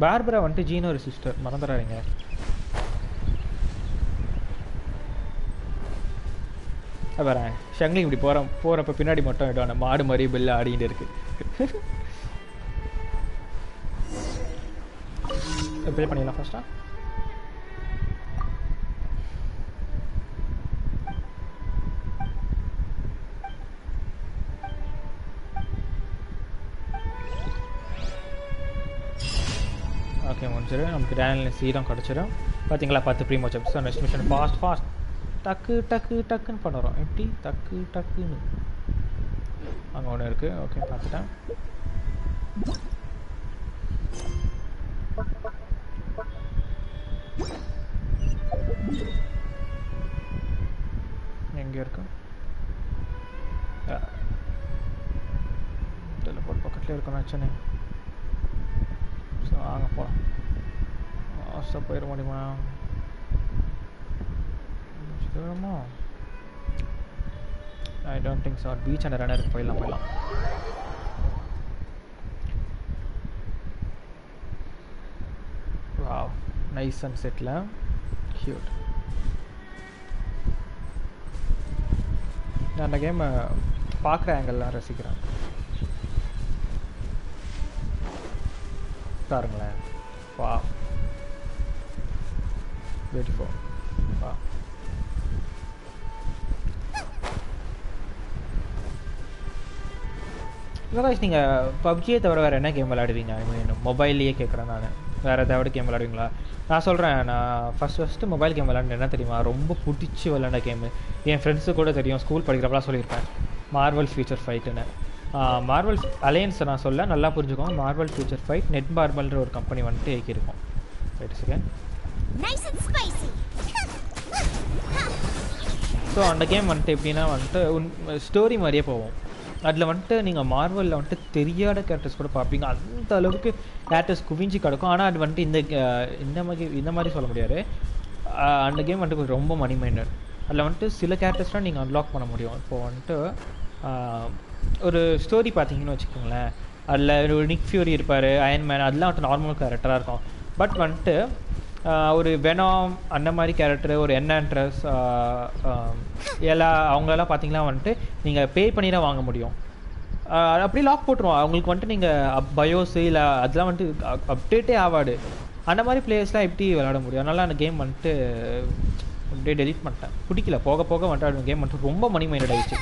Barbara வந்துட்டு ஜீனோ ஒரு சிஸ்டர் மறந்துடாதீங்க வரேன் ஷங்லி இப்படி போகிறோம் போகிறப்ப பின்னாடி மட்டும் இடம் மாடு மாதிரி பெல்லு ஆடிக்கிட்டு இருக்கு. <laughs> ப்ளே பண்ணிடலாம் ஃபஸ்ட்டாக ஓகே முடிஞ்சிடும் நமக்கு டேனியல் சீரம் கிடச்சிடும் பார்த்தீங்களா பத்து primo so next mission fast fast டக்கு டக்கு டக்குன்னு பண்ணுறோம் எப்படி டக்கு டக்குன்னு. அங்கே ஒன்று இருக்குது ஓகே பார்த்துட்டேன். எங்கே இருக்கு? டெலிபோர்ட் பக்கத்துலேயே இருக்கணும் ஆச்சுன்னு ஸோ வாங்க போகலாம் லாஸ்ட்டாக போயிட முடியுமா? தூரமா I don't think sir beach and ரன்னருக்கு போயிடலாம் போயிடலாம். Wow nice sun settle cute நான் அந்த கேமை பார்க்குற ஆங்கிள்லாம் ரசிக்கிறேன். பாருங்களேன். வா பியூட்டிஃபுல் வா பிரகாஷ் நீங்கள் பப்ஜியை தவிர வேறு என்ன கேம் விளாடுவீங்க ஐ மீன் மொபைல்லையே கேட்குறேன் நான். வேறு ஏதாவது கேம் விளாடுவீங்களா நான் சொல்கிறேன் நான் ஃபஸ்ட் ஃபஸ்ட்டு மொபைல் கேம் விளையாண்டு என்ன தெரியுமா? ரொம்ப பிடிச்சி விளையாண்ட கேமு என் ஃப்ரெண்ட்ஸு கூட தெரியும். ஸ்கூல் படிக்கிறப்பலாம் சொல்லியிருப்பேன். மார்வல் ஃபியூச்சர் ஃபைட்டுன்னு மார்வல் அலையன்ஸ் நான் சொல்ல நல்லா புரிஞ்சுக்கோங்க. மார்வல் ஃபியூச்சர் ஃபைட் நெட் மார்வல்ன்ற ஒரு கம்பெனி வந்துட்டு இயக்கியிருக்கோம். செகண்ட். ஸோ அந்த கேம் வந்துட்டு எப்படின்னா வந்துட்டு உன் ஸ்டோரி மாதிரியே போவோம் அதில் வந்துட்டு நீங்கள் மார்வலில் வந்துட்டு தெரியாத கேரக்டர்ஸ் கூட பார்ப்பீங்க. அந்த அளவுக்கு கேரக்டர்ஸ் குவிஞ்சு கிடக்கும். ஆனால் அது வந்துட்டு இந்த இந்த மாதிரி இந்த மாதிரி சொல்ல முடியாது. அந்த கேம் வந்துட்டு ரொம்ப மணி மைண்டட் அதில் வந்துட்டு சில கேரக்டர்ஸ்லாம் நீங்கள் அன்லாக் பண்ண முடியும். இப்போ வந்துட்டு ஒரு ஸ்டோரி பார்த்தீங்கன்னு வச்சுக்கோங்களேன். அதில் ஒரு நிக் ஃபியூரி இருப்பார் அயன்மேன் அதெல்லாம் வந்துட்டு நார்மல் கேரக்டராக இருக்கும். பட் வந்துட்டு ஒரு வெனாம் அந்த மாதிரி கேரக்டர் ஒரு என்னன்ட்ரஸ் எல்லா அவங்களெல்லாம் பார்த்தீங்கன்னா வந்துட்டு நீங்கள் பே பண்ணி தான் வாங்க முடியும். அப்படியே லாக் போட்டுருவோம் அவங்களுக்கு வந்துட்டு நீங்கள் பயோஸு இல்லை அதெல்லாம் வந்துட்டு அப்டேட்டே ஆவாடு அந்த மாதிரி பிளேயர்ஸ்லாம் எப்படி விளையாட முடியும்? அதனால அந்த கேம் வந்துட்டு அப்படியே டெலிட் பண்ணிட்டேன். பிடிக்கல. போக போக வந்துட்டு அந்த கேம் வந்துட்டு ரொம்ப மணி மைண்டட் ஆகிடுச்சு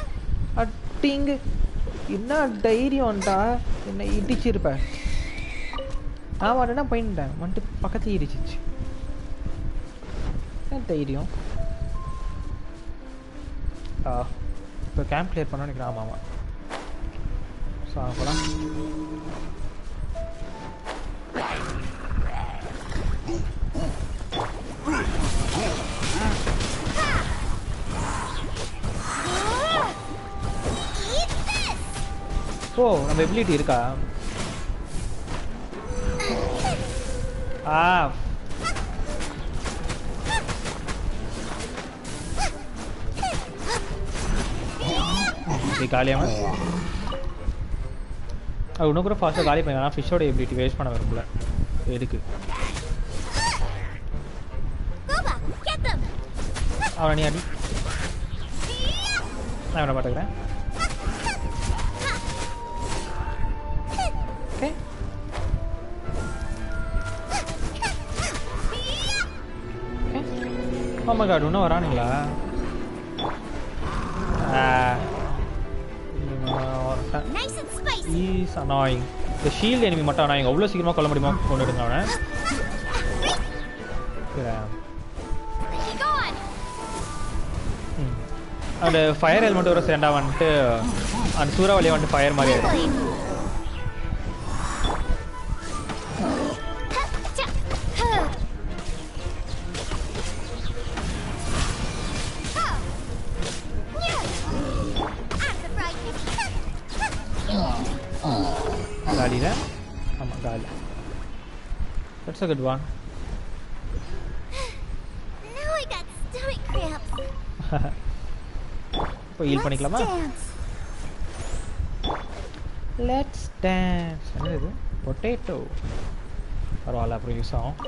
அட்டிங்கு என்ன தைரியம்டா? வந்துட்டா என்னை இடிச்சிருப்பேன் நான் வரேன்னா போயிட்டேன் வந்துட்டு பக்கத்துல இடிச்சிச்சு. என்ன தைரியம்? ஆ இப்போ கேம்ப் கிளியர் பண்ணோன்னு நினைக்கிறேன். ஆமாம் ஆமாம் ஸோ அப்போலாம் ஓ நம்ம எபிலிட்டி இருக்கா? ஆ. இப்படி காலியாம அது இன்னும் கூட ஃபாஸ்ட்டாக காலி பண்ணி ஆனால் ஃபிஷ்ஷோட எபிலிட்டி வேஸ்ட் பண்ண விரும்பல. எதுக்கு. அவனை நீ அடி. நான் அவனை பார்த்துக்கிறேன். ஆமாம் கார்டு இன்னும் வரானுங்களா. ஈஸ் அனாயிங் இந்த ஷீல்டு enemy மட்டும் அனாயிங் அவ்வளோ சீக்கிரமாக கொல்ல முடியுமா? அவனை. On. ம். அந்த ஃபயர் ஹெல்மெட் ஒரு சேர்ண்டா வந்துட்டு அந்த சூறாவளியை வந்துட்டு ஃபயர் மாதிரி ஆயிடும். Got stomach cramps. இப்போ ஹீல் பண்ணிக்கலாமா? Dance. லெட்ஸ் டான்ஸ் என்ன இது பொட்டேட்டோ பரவாயில்ல அப்புறம் யூஸ் ஆகும்.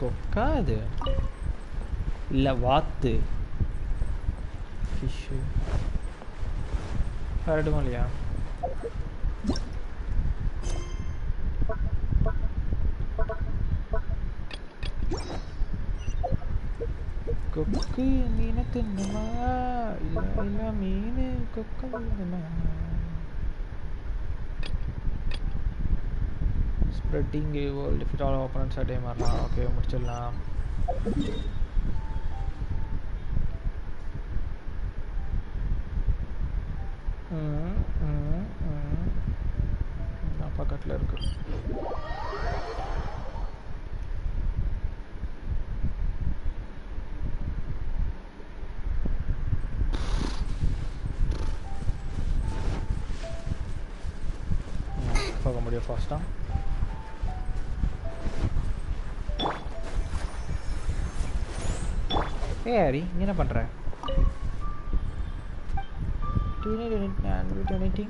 கொக்கா இது இல்லை வாத்து. ஃபிஷ்ஷு கரடுமா இல்லையா? கொக்கு மீனை தின்னுமா இல்லை இல்லை மீன் கொக்கு தின்னுமா spreading world fit all opponents அட்டே மாறலாம் ஓகே முடிச்சிடலாம் ம், ம், பக்கத்தில் இருக்கு ஏ ஹரி நீ என்ன பண்ணுற Do you need any, uh, with anything?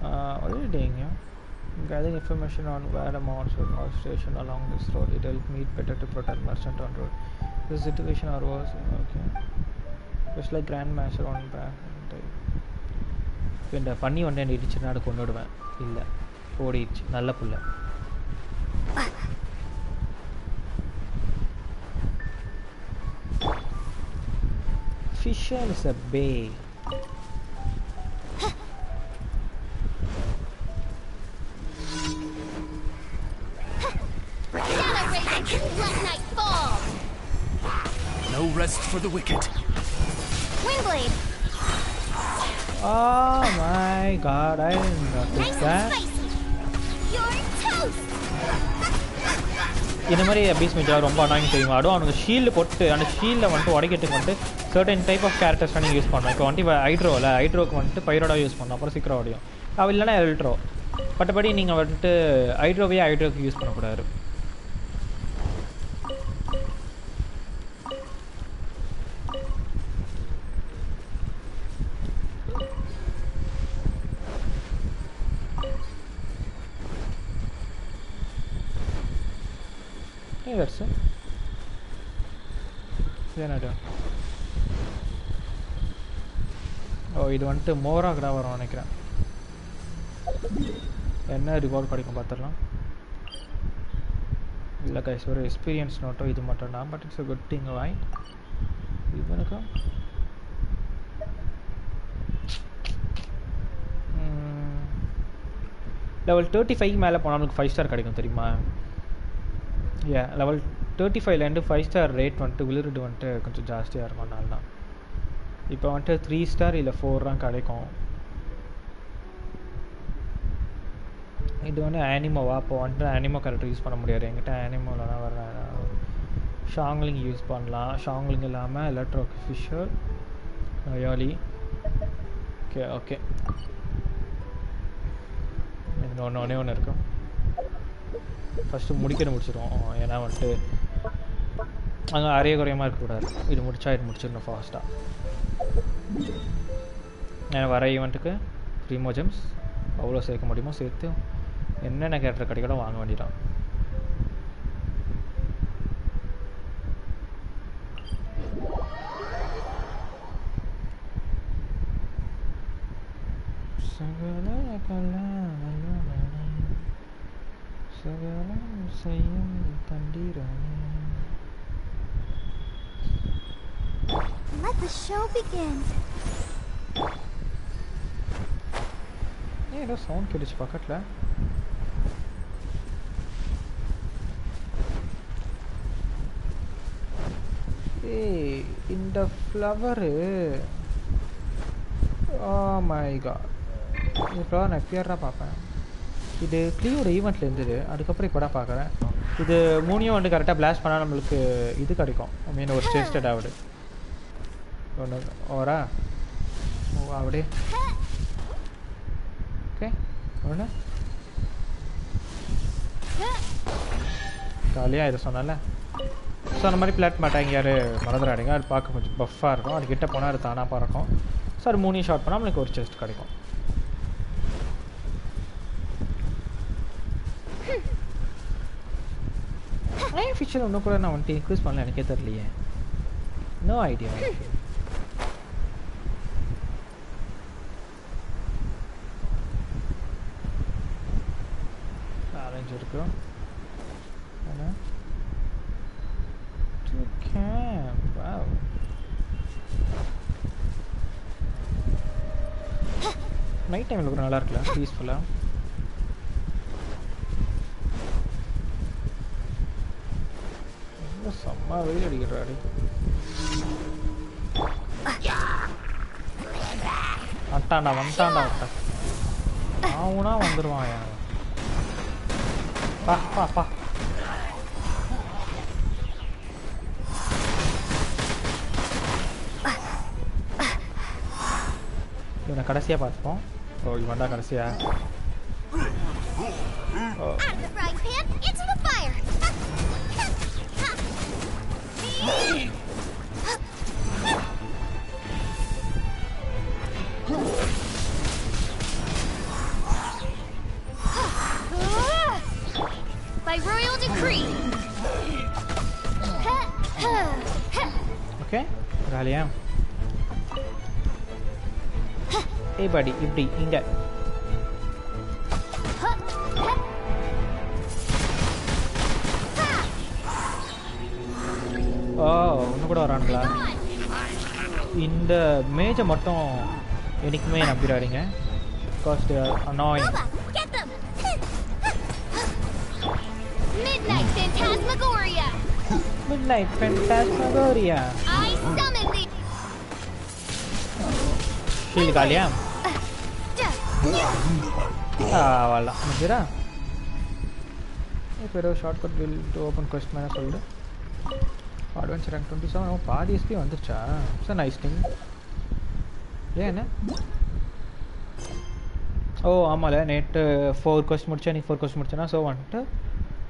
Uh, what are you doing here? Gathering information on where the monster or station along this road. It help me better to protect merchant on road. This situation or was okay. Just like Grandmaster on back. இப்போ இந்த பண்ணி ஒன்று என்ன இடிச்சுன்னா அதை கொண்டு விடுவேன் இல்லை ஓடிடுச்சு நல்ல புள்ள Fisher is a bay. Celebrate let night fall. No rest for the wicked. Windblade. Oh my god, I didn't notice Nice that. spicy. You're toast. இந்த மாதிரி அபீஸ் மேட்சாக ரொம்ப அனாயிங் தெரியுமா? அதுவும் அவனுக்கு ஷீல்டு போட்டு அந்த ஷீல்டை வந்துட்டு உடைக்கிறதுக்கு வந்துட்டு சர்டன் டைப் ஆஃப் கேரக்டர்ஸ் நீங்கள் யூஸ் பண்ணலாம் இப்போ வந்துட்டு ஹைட்ரோவில் ஹைட்ரோக்கு வந்துட்டு பைரோடா யூஸ் பண்ணலாம் அப்புறம் சீக்கிரம் ஓடியும் அவள் இல்லைனா எல்ட்ரோ மற்றபடி நீங்கள் வந்துட்டு ஹைட்ரோவையே ஹைட்ரோக்கு யூஸ் பண்ணக்கூடாது Hey, that's it. என்னடா ஓ இது வந்துட்டு மோரா கடை வரும் நினைக்கிறேன். என்ன ரிவார்ட் கிடைக்கும் பார்த்துடலாம். இல்லை கைஸ் ஒரு எக்ஸ்பீரியன்ஸ் நோட்டோ இது மட்டும் தான் but it's a good thing வாய் இவனுக்கும் லெவல் தேர்ட்டி ஃபைவ் மேலே போனால் நமக்கு ஃபைவ் ஸ்டார் கிடைக்கும் தெரியுமா? ஏ லெவல் தேர்ட்டி ஃபைவ்லேருந்து ஃபைவ் ஸ்டார் ரேட் வந்துட்டு விழுறது வந்துட்டு கொஞ்சம் ஜாஸ்தியாக இருக்கும் அதனால தான். இப்போ வந்துட்டு த்ரீ ஸ்டார் இல்லை ஃபோர் தான் கிடைக்கும். இது வந்து ஆனிமோவா அப்போ வந்துட்டு ஆனிமோ கரெக்டாக யூஸ் பண்ண முடியாது. என்கிட்ட ஆனிமோவில் தான் வர ஷாங்லிங் யூஸ் பண்ணலாம். ஷாங்லிங் இல்லாமல் எலக்ட்ரோ ஃபிஷர் யோலி ஓகே ஓகே இன்னொன்று ஒன்று ஒன்றே ஒன்று இருக்கும் ஃபஸ்ட்டு முடிக்கிற முடிச்சிடுவோம் ஏன்னா வந்துட்டு அங்கே அரைய குறையமாக இருக்கக்கூடாது இது முடிச்சா இது முடிச்சிடணும் ஃபாஸ்ட்டாக நான் வர ஈவெண்ட்டுக்கு ப்ரீமோ ஜெம்ஸ் அவ்வளோ சேர்க்க முடியுமோ சேர்த்து என்னென்ன கேரக்டர் கிடைக்கடோ வாங்க வேண்டியதான் சகல கலாவல்லவனே, சகலம் செய்யும் தண்டிரனே. Let the show begin. ஏதோ சவுண்ட் கேட்டுச்சு பக்கத்தில் ஏய் இந்த ஃப்ளவரு ஓ மை காட் இந்த ஃப்ளவர் நான் எப்பயாரா பார்ப்பேன்? இது க்ளீவோட ஈவெண்ட்டில் இருந்தது. அதுக்கப்புறம் இப்போ தான் பார்க்குறேன். இது மூணையும் வந்து கரெக்டாக பிளாஸ்ட் பண்ணால் நம்மளுக்கு இது கிடைக்கும். ஐ மீன் ஒரு சேஸ்டட் ஆகுது. ஒன்று ஓரா ஓ அப்படியே ஓகே ஒன்று ஜாலியாக இது சொன்னல ஸோ அந்த மாதிரி பிளாட் மாட்டாங்க யார் மறந்துடாதீங்க அது பார்க்க கொஞ்சம் பஃப்பாக இருக்கும் அது கிட்ட போனால் அது தானாக பறக்கும் ஸோ அது மூணையும் ஷார்ட் பண்ணால் நம்மளுக்கு ஒரு செஸ்ட் கிடைக்கும் ஏன் ஃபிஷர் இன்னும் கூட நான் வந்துட்டு இன்க்ரீஸ் பண்ணல எனக்கே தெரியலையே நோ ஐடியா நைட் டைமில் கூட நல்லா இருக்குல்ல? பீஸ்ஃபுல்லாக ரொம்ப வெயில் அடிக்கிறாரு வந்துட்டான்டா வந்துட்டான்டா வந்துட்டான் அவனா வந்துடுவான் பா பா பா. இவனை கடைசியாக பார்த்துப்போம். Oh, you are not gonna see that. Oh. Out of the frying pan, into the fire! By royal decree! Okay, rally am. பாடி இப்படி இங்க ஓ இன்னும் கூட வரானுங்களா இந்த மேஜை மட்டும் எனக்குமே நம்பிடாதீங்க because annoying Boba, get them. Midnight Phantasmagoria. Midnight phantasmagoria I summon thee. Sheel காலியா Duh. வரலாம் முடிஞ்சிடா இப்போ ஷார்ட் கட் பில் டு ஓப்பன் கொஸ்ட் மேலே சொல்லு அட்வென்ச்சர் ரேங்க் டுவெண்ட்டி செவன் பாதி எஸ்பி வந்துருச்சா? சார் நைஸ் திங் ஏன் என்ன? ஓ ஆமாம்ல நேற்று ஃபோர் கொஸ்ட் முடிச்சா நீ ஃபோர் கொஸ்ட் முடிச்சேன்னா ஸோ வந்துட்டு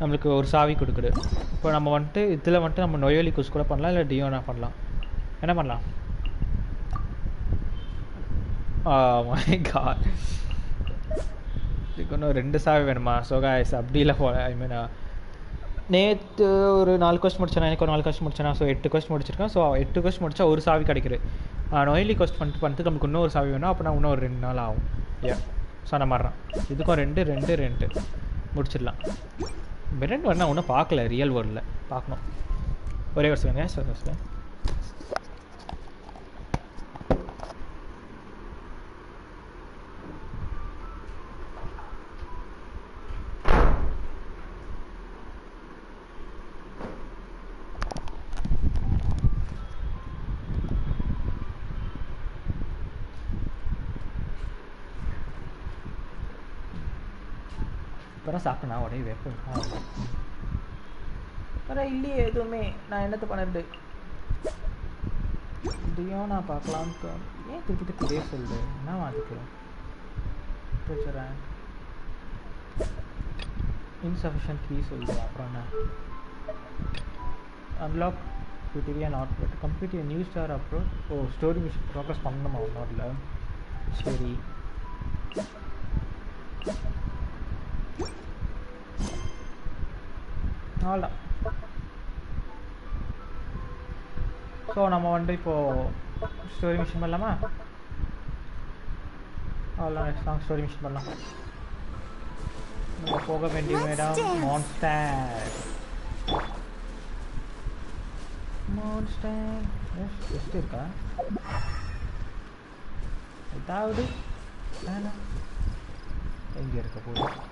நம்மளுக்கு ஒரு சாவி கொடுக்குது. இப்போ நம்ம வந்துட்டு இதில் வந்துட்டு நம்ம நொயோலி குஸ் கூட பண்ணலாம் இல்லை டியோனா பண்ணலாம். என்ன பண்ணலாம்? Oh மை காட் இதுக்கு இன்னும் ரெண்டு சாவி வேணுமா? ஸோ காய்ஸ் அப்படி இல்லை போல. ஐ மீன் நேற்று ஒரு நாலு கொஸ்ட் முடிச்சேன் எனக்கு ஒரு நாலு கொஸ்ட் முடிச்சேன் ஸோ எட்டு கொஸ்ட் முடிச்சிருக்கேன். ஸோ எட்டு கொஸ்ட் முடிச்சா ஒரு சாவி கிடைக்குது. நொயலி கொஸ்ட் பண்ணிட்டு பண்ணிட்டு நமக்கு இன்னொரு சாவி வேணும். அப்போ நான் இன்னும் ஒரு ரெண்டு நாள் ஆகும். ஏ ஸோ அந்த மாதிரி தான் இதுக்கும் ரெண்டு ரெண்டு ரெண்டு. முடிச்சிடலாம். ரெண்டு வேணா ஒன்றும் பார்க்கல. ரியல் வேர்ல்டில் பார்க்கணும். ஒரே ஒரு செகண்ட் சார் சார் இப்போ தான் உடனே வேப்பம் வேறு இல்லையே எதுவுமே. நான் என்னத்த பண்ணுறது? இதையும் நான் பார்க்கலான்ட்டு ஏன் திருப்பி திருப்பி பேர் சொல்லு? என்ன அதுக்கு வச்சுறேன் இன்சஃபிஷியன்ட் கீ சொல்லு அப்புறம் என்ன? Unlock யூடிவியா not but complete new star approach oh story mission progress பண்ணணுமா? ஒன்றும் இல்லை. சரி. அவ்வளோதான் ஸோ நம்ம வந்து இப்போது ஸ்டோரி மிஷன் பண்ணலாமா? அவ்வளோ நெக்ஸ்ட் சாங் ஸ்டோரி மிஷன் பண்ணலாம். நம்ம போக வேண்டிய இடம். மான்ஸ்டர் மான்ஸ்டர் எஸ் எஸ்ட் இருக்கா? ஏதாவது வேணாம். எங்கே இருக்க போகுது?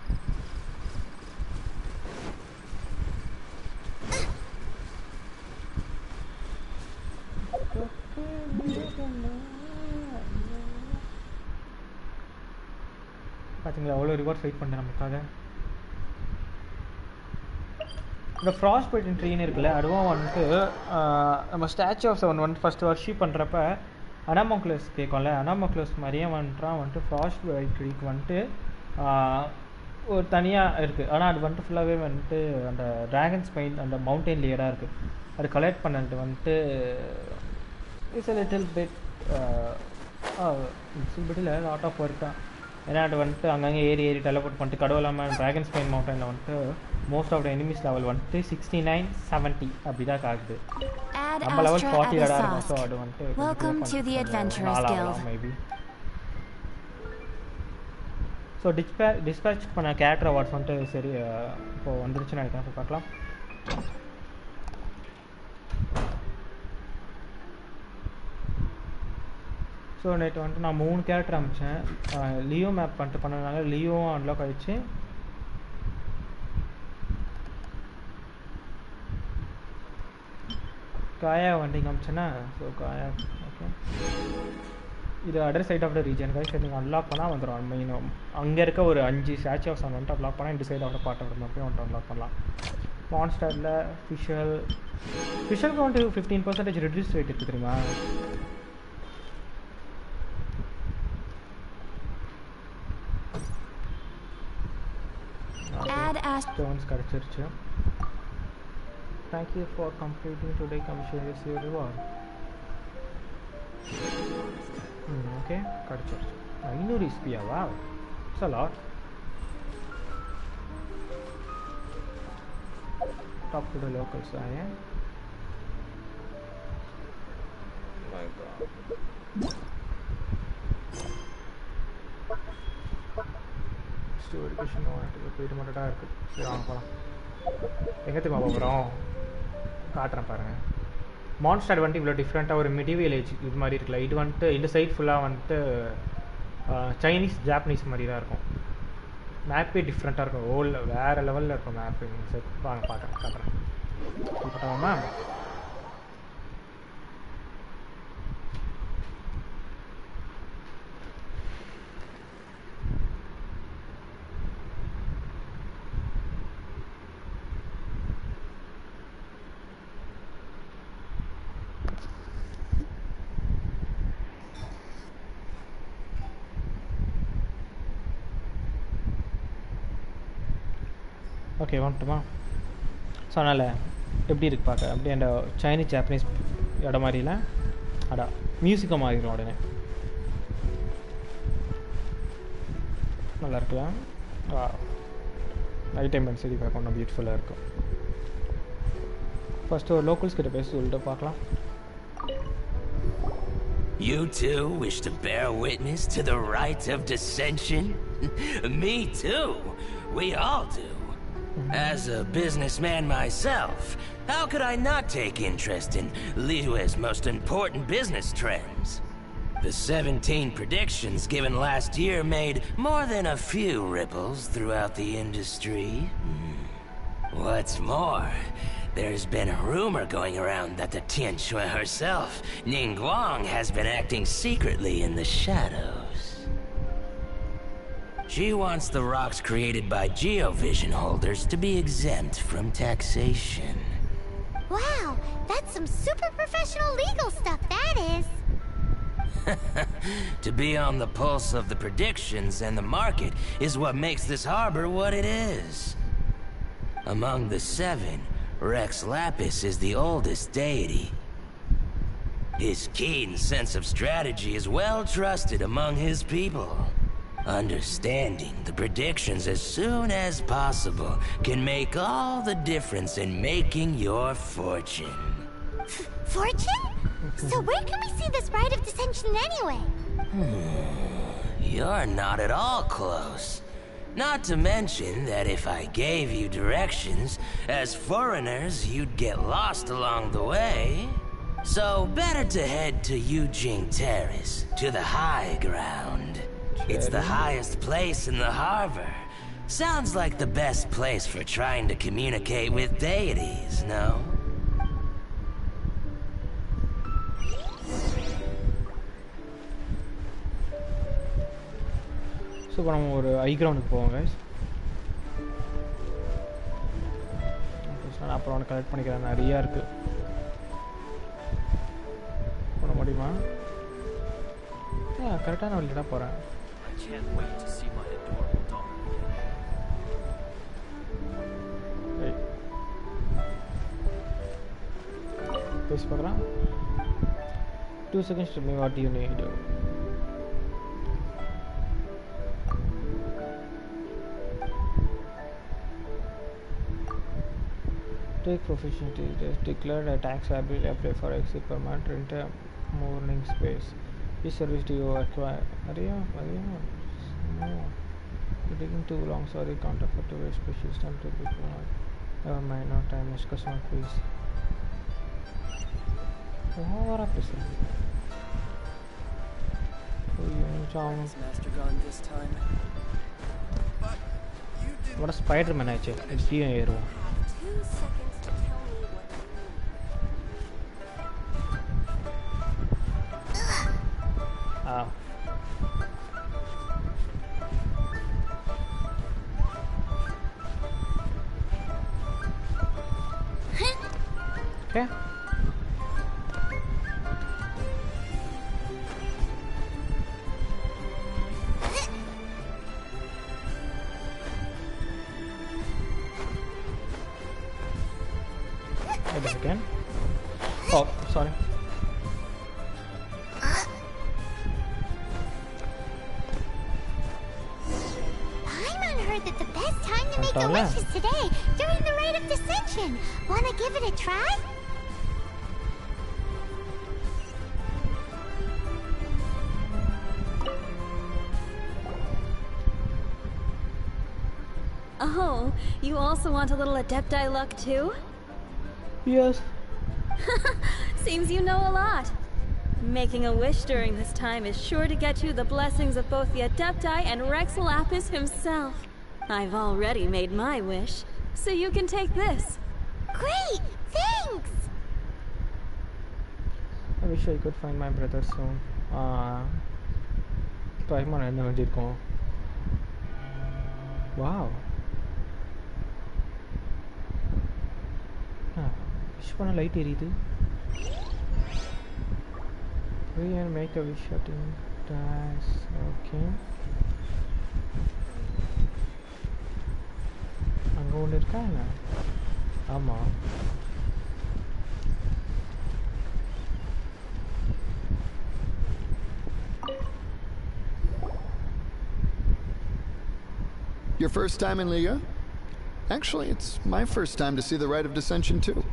பார்த்தீங்களா ஃபைட் பண்ண நமக்காக. இந்த ஃப்ராஸ்ட் பைட்டன் ட்ரீன்னு இருக்குல்ல அதுவும் வந்துட்டு நம்ம ஸ்டாச்சு ஆஃப் செவன் வந்துட்டு ஃபஸ்ட்டு வர்ஷிப் பண்ணுறப்ப அனாமோக்லஸ் கேட்கும்ல அனாமோக்லஸ் மாதிரியே வந்துட்டான் வந்துட்டு ஃப்ராஸ்ட் பைட் ட்ரீக்கு வந்துட்டு ஒரு தனியாக இருக்குது ஆனால் அது வந்துட்டு ஃபுல்லாகவே வந்துட்டு அந்த ட்ராகன் ஸ்பைன் அந்த மவுண்டைன் லேயராக இருக்குது அது கலெக்ட் பண்ணிட்டு வந்துட்டு it's a little bit it's lot of work தான். ஏன்னா அது வந்துட்டு அங்கங்கே ஏறி ஏறி டெலபோர்ட் பண்ணிட்டு கடவுள் இல்லாமல் ட்ராகன் ஸ்பைன் மவுண்டனில் வந்துட்டு most of the enemies level வந்துட்டு சிக்ஸ்டி நைன் செவன்ட்டி அப்படி தான் காக்குது நம்ம லெவல் ஃபார்ட்டி the இருக்கும் ஸோ. அது வந்துட்டு Guild. மேபி ஸோ டிஸ்பே டிஸ்பேச் பண்ண கேரக்டர் அவார்ட்ஸ் வந்துட்டு சரி அஹ், இப்போ வந்துருச்சுன்னு நினைக்கிறேன். பார்க்கலாம். ஸோ நேற்று வந்துட்டு நான் மூணு கேரக்டர் அமிச்சேன். லியோ மேப் வந்துட்டு பண்ணதுனால லியோவும் அன்லாக் ஆயிடுச்சு. காயா வண்டி காமிச்சேன்னா ஸோ காயா ஓகே இது other side of the region guys நீங்கள் அன்லாக் பண்ணால் வந்துடும் மெயின் அங்கே இருக்க ஒரு அஞ்சு ஸ்டாச்சு ஆஃப் சன் வந்துட்டு அன்லாக் பண்ணால் இந்த side of the part of the வந்துட்டு அன்லாக் பண்ணலாம். மான்ஸ்டரில் ஃபிஷல் ஃபிஷலுக்கு வந்துட்டு ஃபிஃப்டீன் பர்சன்டேஜ் ரெடியூஸ் ரேட் இருக்குது தெரியுமா? Add as stone sculpture. Thank you for completing today commission receive reward. Hmm, okay, culture. 500 ah, rupees, wow. It's a lot. Talk to the locals, ah, I am. My god. Ayan ஒரு கொஷின் வாங்கிட்டு போயிட்டு மட்டும் தான் இருக்குது சரி வாங்க போகலாம் எங்கே திரும்ப போகிறோம் காட்டுறேன் பாருங்கள் மான்ஸ்டர் வந்துட்டு இவ்வளோ டிஃப்ரெண்ட்டாக ஒரு மிடிவியல் ஏஜ் இது மாதிரி இருக்குல்ல இது வந்துட்டு இந்த சைட் ஃபுல்லாக வந்துட்டு சைனீஸ் ஜாப்பனீஸ் மாதிரி தான் இருக்கும் மேப்பே டிஃப்ரெண்ட்டாக இருக்கும் ஓல்டில் வேறு லெவலில் இருக்கும் மேப்பு சரி வாங்க பார்க்குறேன் காட்டுறேன் பார்க்கலாமா ஓகே வந்துட்டுமா ஸோ அதனால் எப்படி இருக்கு பார்க்க அப்படியே அந்த சைனீஸ் ஜாப்பனீஸ் இடம் மாதிரில அடா மியூசிக்கை மாறிடும் உடனே நல்லா இருக்கலாம் நைட் டைம் சரி பார்க்க ஒன்றும் பியூட்டிஃபுல்லாக இருக்கும் ஃபஸ்ட்டு ஒரு லோக்கல்ஸ் கிட்ட பேச சொல்லிட்டு பார்க்கலாம் You too wish to bear witness to the right of dissension? Me too. We all do. As a businessman myself, how could I not take interest in Liyue's most important business trends? The 17 predictions given last year made more than a few ripples throughout the industry. Hmm. What's more, there's been a rumor going around that the Tianshui herself, Ning Guang, has been acting secretly in the shadows. She wants the rocks created by Geovision holders to be exempt from taxation. Wow, that's some super professional legal stuff, that is. <laughs> to be on the pulse of the predictions and the market is what makes this harbor what it is. Among the seven, Rex Lapis is the oldest deity. His keen sense of strategy is well trusted among his people. Understanding the predictions as soon as possible can make all the difference in making your fortune. Fortune? So where can we see this rite of dissension anyway? Hmm, you're not at all close. Not to mention that if I gave you directions, as foreigners, you'd get lost along the way. So better to head to Eugene Terrace, to the high ground. It's the highest place in the harbor. Sounds like the best place for trying to communicate with deities, no? So இப்போ நம்ம ஒரு ஐ கிரவுண்டுக்கு போவோம் guys. Okay, so நான் அப்புறம் ஒன்று கலெக்ட் பண்ணிக்கிறேன் நிறையா இருக்கு பண்ண முடியுமா ஆ கரெக்டான வழியில் தான் போகிறேன் I can't wait to see my adorable daughter. Hey. This program? Two seconds to me what do you need. Take proficiency, just declare a tax liability, apply for exit permit, rent a morning space. Which service do you acquire? Arya, Arya. No. You're taking too long. Sorry, can't afford to waste precious time to people. Never mind, no time. Next customer, please. कहाँ और आप इसे? बड़ा स्पाइडरमैन है चे, जी ये रो। Um, okay. also want a little Adepti luck too? Yes. <laughs> Seems you know a lot. Making a wish during this time is sure to get you the blessings of both the Adepti and Rex Lapis himself. I've already made my wish, so you can take this. Great! Thanks! I wish I could find my brother soon. Ah. Uh, I'm go. Wow. Wish பண்ண லைட் எரியுது We can make a wish at in dash. Okay. அங்கே ஒன்று இருக்கா என்ன ஆமாம் Your first time in Liga? Actually, it's my first time to see the Rite of Dissension, too.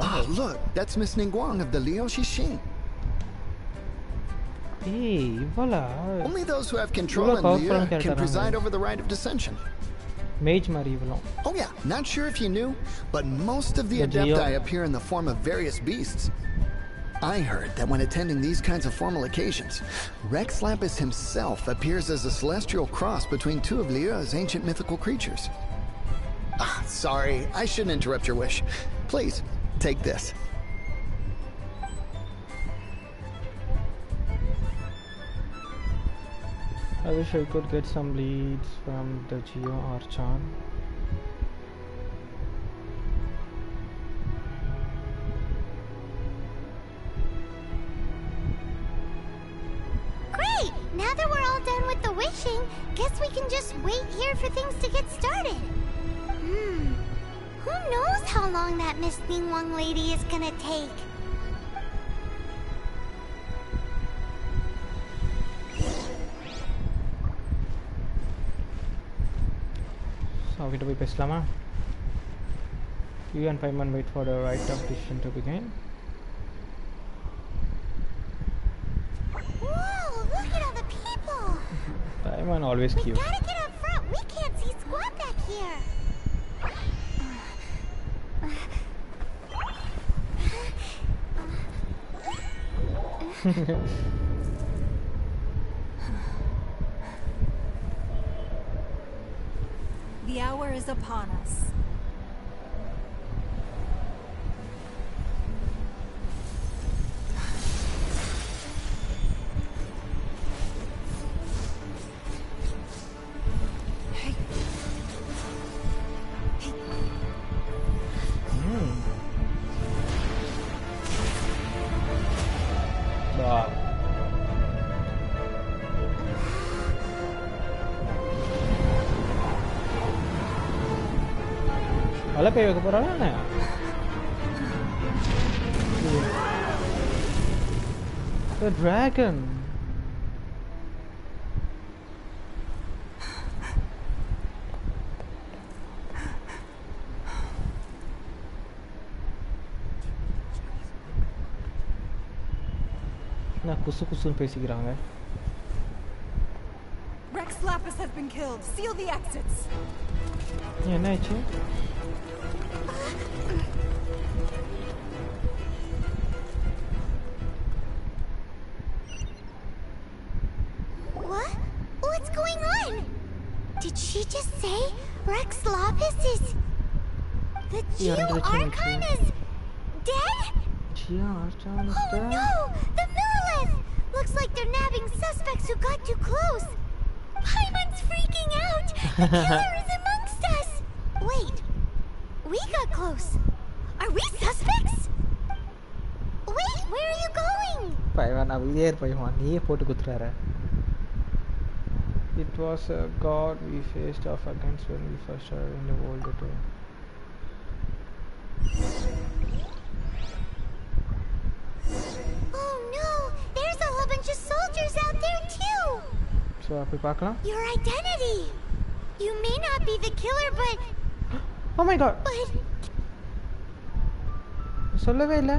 Ah, Oh, look, that's Miss Ningguang of the Liu Xixing. Hey, voila. Only those who have control in Liu can preside over the right of dissension. Mage Marie Oh yeah, not sure if you knew, but most of the Adepti appear in the form of various beasts. I heard that when attending these kinds of formal occasions, Rex Lapis himself appears as a celestial cross between two of Liu's ancient mythical creatures. Ah, sorry, I shouldn't interrupt your wish. Please, Take this. I wish I could get some leads from the Geo Archon. Great! Now that we're all done with the wishing, guess we can just wait here for things to get started. Hmm, Who knows how long that Miss Ning Wang lady is gonna take? So அவகிட்ட போய் பேசலாமா you and Paimon wait for the right of decision to begin Whoa, look at all the people! <laughs> Paimon always We Q gotta get up front. We can't see squat back here. <laughs> The hour is upon us. மழை பெய்ய வைக்க போறாளா என்ன The dragon. என்ன குசு குசுன்னு பேசிக்கிறாங்க Rex Lapis has been killed. Seal the exits. ஏன் The Yeah, Geo under the chin, Archon too. is. dead? Oh no! The Millilith! Looks like they're nabbing suspects who got too close. Paimon's freaking out! The killer <laughs> is amongst us! Wait. We got close. Are we suspects? Wait, where are you going? பைவன் நான் இதே பைவன் நீயே போட்டு குத்துறாரு it was a god we faced off against when we first started in the world to Oh no! There's a whole bunch of soldiers out there too! So அப்படி பார்க்கலாம் Your identity! You may not be the killer, but. <gasps> Oh my god but. சொல்லவே இல்லை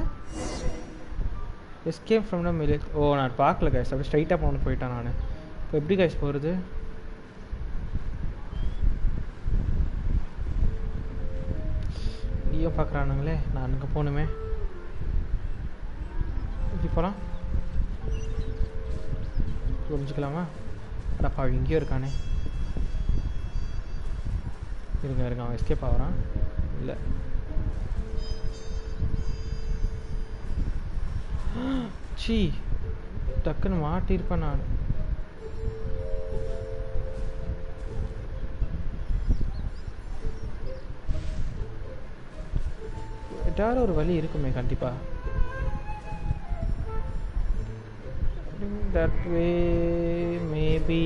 எஸ்கேப் ஃப்ரம் த மிலிட் ஓ நான் பார்க்கல கைஸ் அப்படியே ஸ்ட்ரைட்டாக போகணும் போயிட்டேன் நான் இப்போ எப்படி கைஸ் போகிறது வீடியோ பார்க்குறானுங்களே. நான் அங்கே போகணுமே. இப்படி போகலாம் புரிஞ்சுக்கலாமா அடப்பா இங்கேயும் இருக்கானே. இருங்க இருங்க அவன் எஸ்கேப் ஆகிறான். இல்லை. சீ டக்குன்னு மாட்டியிருப்பேன் நான். ஏதாவது ஒரு வழி இருக்குமே கண்டிப்பா. தட் வே மேபி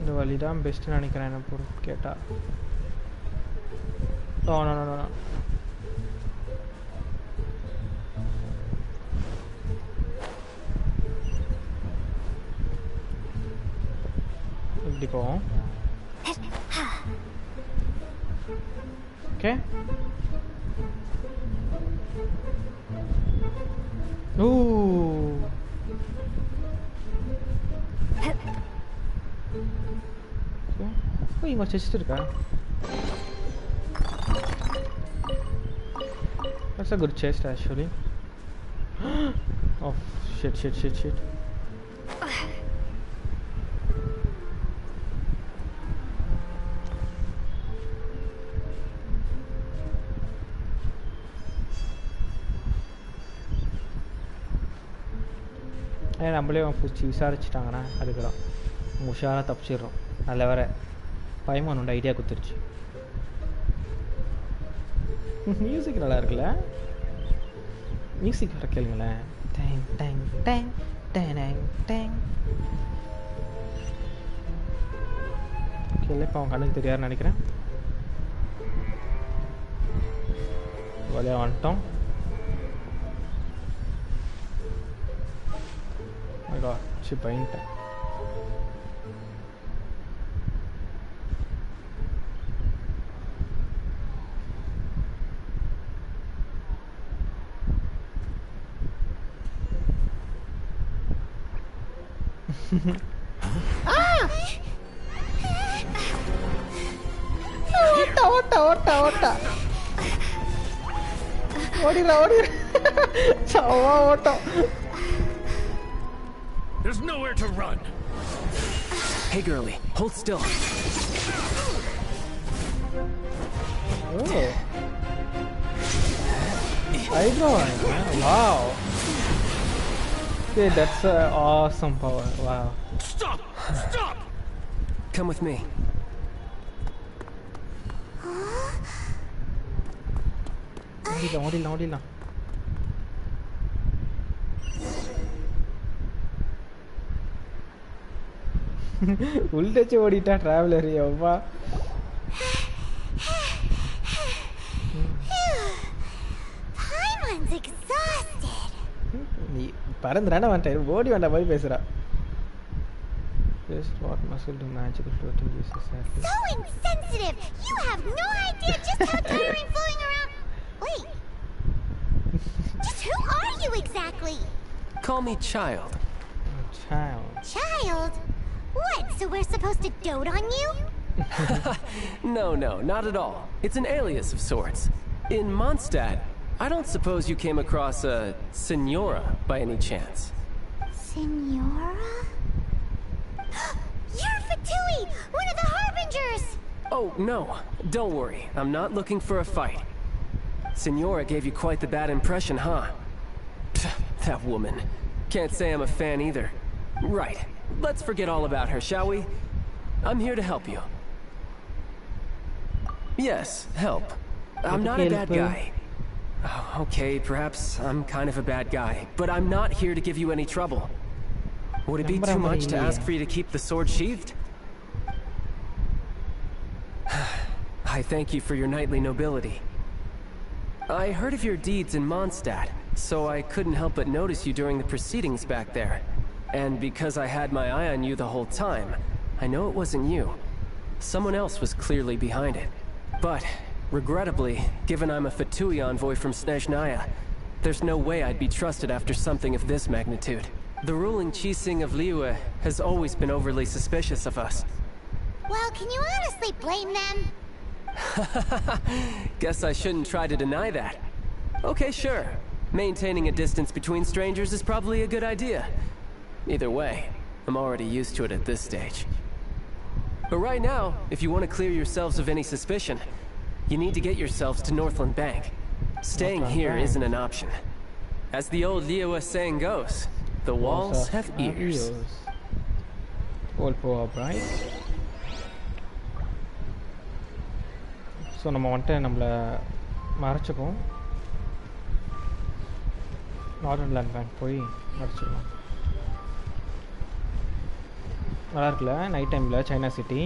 இந்த வழி தான் பெஸ்ட்டுன்னு நினைக்கிறேன் என்ன பொறுத்து கேட்டா. Oh, no no people. Okay. Ooh. Okay. Oh, you must the guy. That's a good chest actually. <gasps> oh shit shit shit shit. நம்மளே பிடிச்சி விசாரிச்சிட்டாங்கன்னா அதுக்கு உஷாராக தப்பிச்சிடுறோம். நல்ல வேற பயமா ஐடியா கொடுத்துருச்சு. மியூசிக் நல்லா இருக்குல்ல? மியூசிக் வர கேளுங்களேன். டேங் டேங் டேங் டேங் டேங் கேள்வி இப்போ அவன் கண்ணுக்கு தெரியாதுன்னு நினைக்கிறேன். வழியாக வந்துட்டோம். melhor. Tipo, aí então. ah! Ah, ota, ota, ota, ota. Orila, orila. Chao, ota. to run. Hey, girly, hold still. Ooh. How? Wow. Okay, that's uh, awesome power. Wow. Stop! Stop! Come with me. ഓടില്ല <laughs> உள்டச்சு ஓடிட்டா traveller எவ்வா Paimon's exhausted. நீ பறந்துடான வந்துட்டேன் ஓடி வேண்டாம் போய் பேசுறா Just what muscle do magical floating use exactly? So insensitive! You have no idea just how <laughs> tiring fooling around. Wait. Just who are you exactly? Call me child. Child. Child? What, so we're supposed to dote on you? <laughs> No, no, not at all. It's an alias of sorts. In Mondstadt, I don't suppose you came across a Senora by any chance. Senora? <gasps> You're Fatui, one of the Harbingers! Oh, no, don't worry. I'm not looking for a fight. Senora gave you quite the bad impression, huh? Pff, <sighs> that woman. Can't say I'm a fan either. Right. Let's forget all about her, shall we? I'm here to help you. Yes, help. I'm not a bad guy. Oh, okay, perhaps I'm kind of a bad guy, but I'm not here to give you any trouble. Would it be too much to ask for you to keep the sword sheathed? <sighs> I thank you for your knightly nobility. I heard of your deeds in Mondstadt, so I couldn't help but notice you during the proceedings back there. And because I had my eye on you the whole time, I know it wasn't you. Someone else was clearly behind it. But, regrettably, given I'm a Fatui envoy from Snezhnaya, there's no way I'd be trusted after something of this magnitude. The ruling Chising of Liyue has always been overly suspicious of us. Well, can you honestly blame them? <laughs> Guess I shouldn't try to deny that. Okay, sure. Maintaining a distance between strangers is probably a good idea. Either way, I'm already used to it at this stage. But right now, if you want to clear yourselves of any suspicion, you need to get yourselves to Northland Bank. Staying Northland here Bank. isn't an option. As the old Liyue saying goes, the walls have ears. All power bright. So நம்ம வந்துட்டு நம்மளை மறைச்சிப்போம் நார்தன் லேண்ட் பேங்க் போய் மறைச்சிடலாம் நல்லா இருக்குல்ல நைட் டைமில் சைனா சிட்டி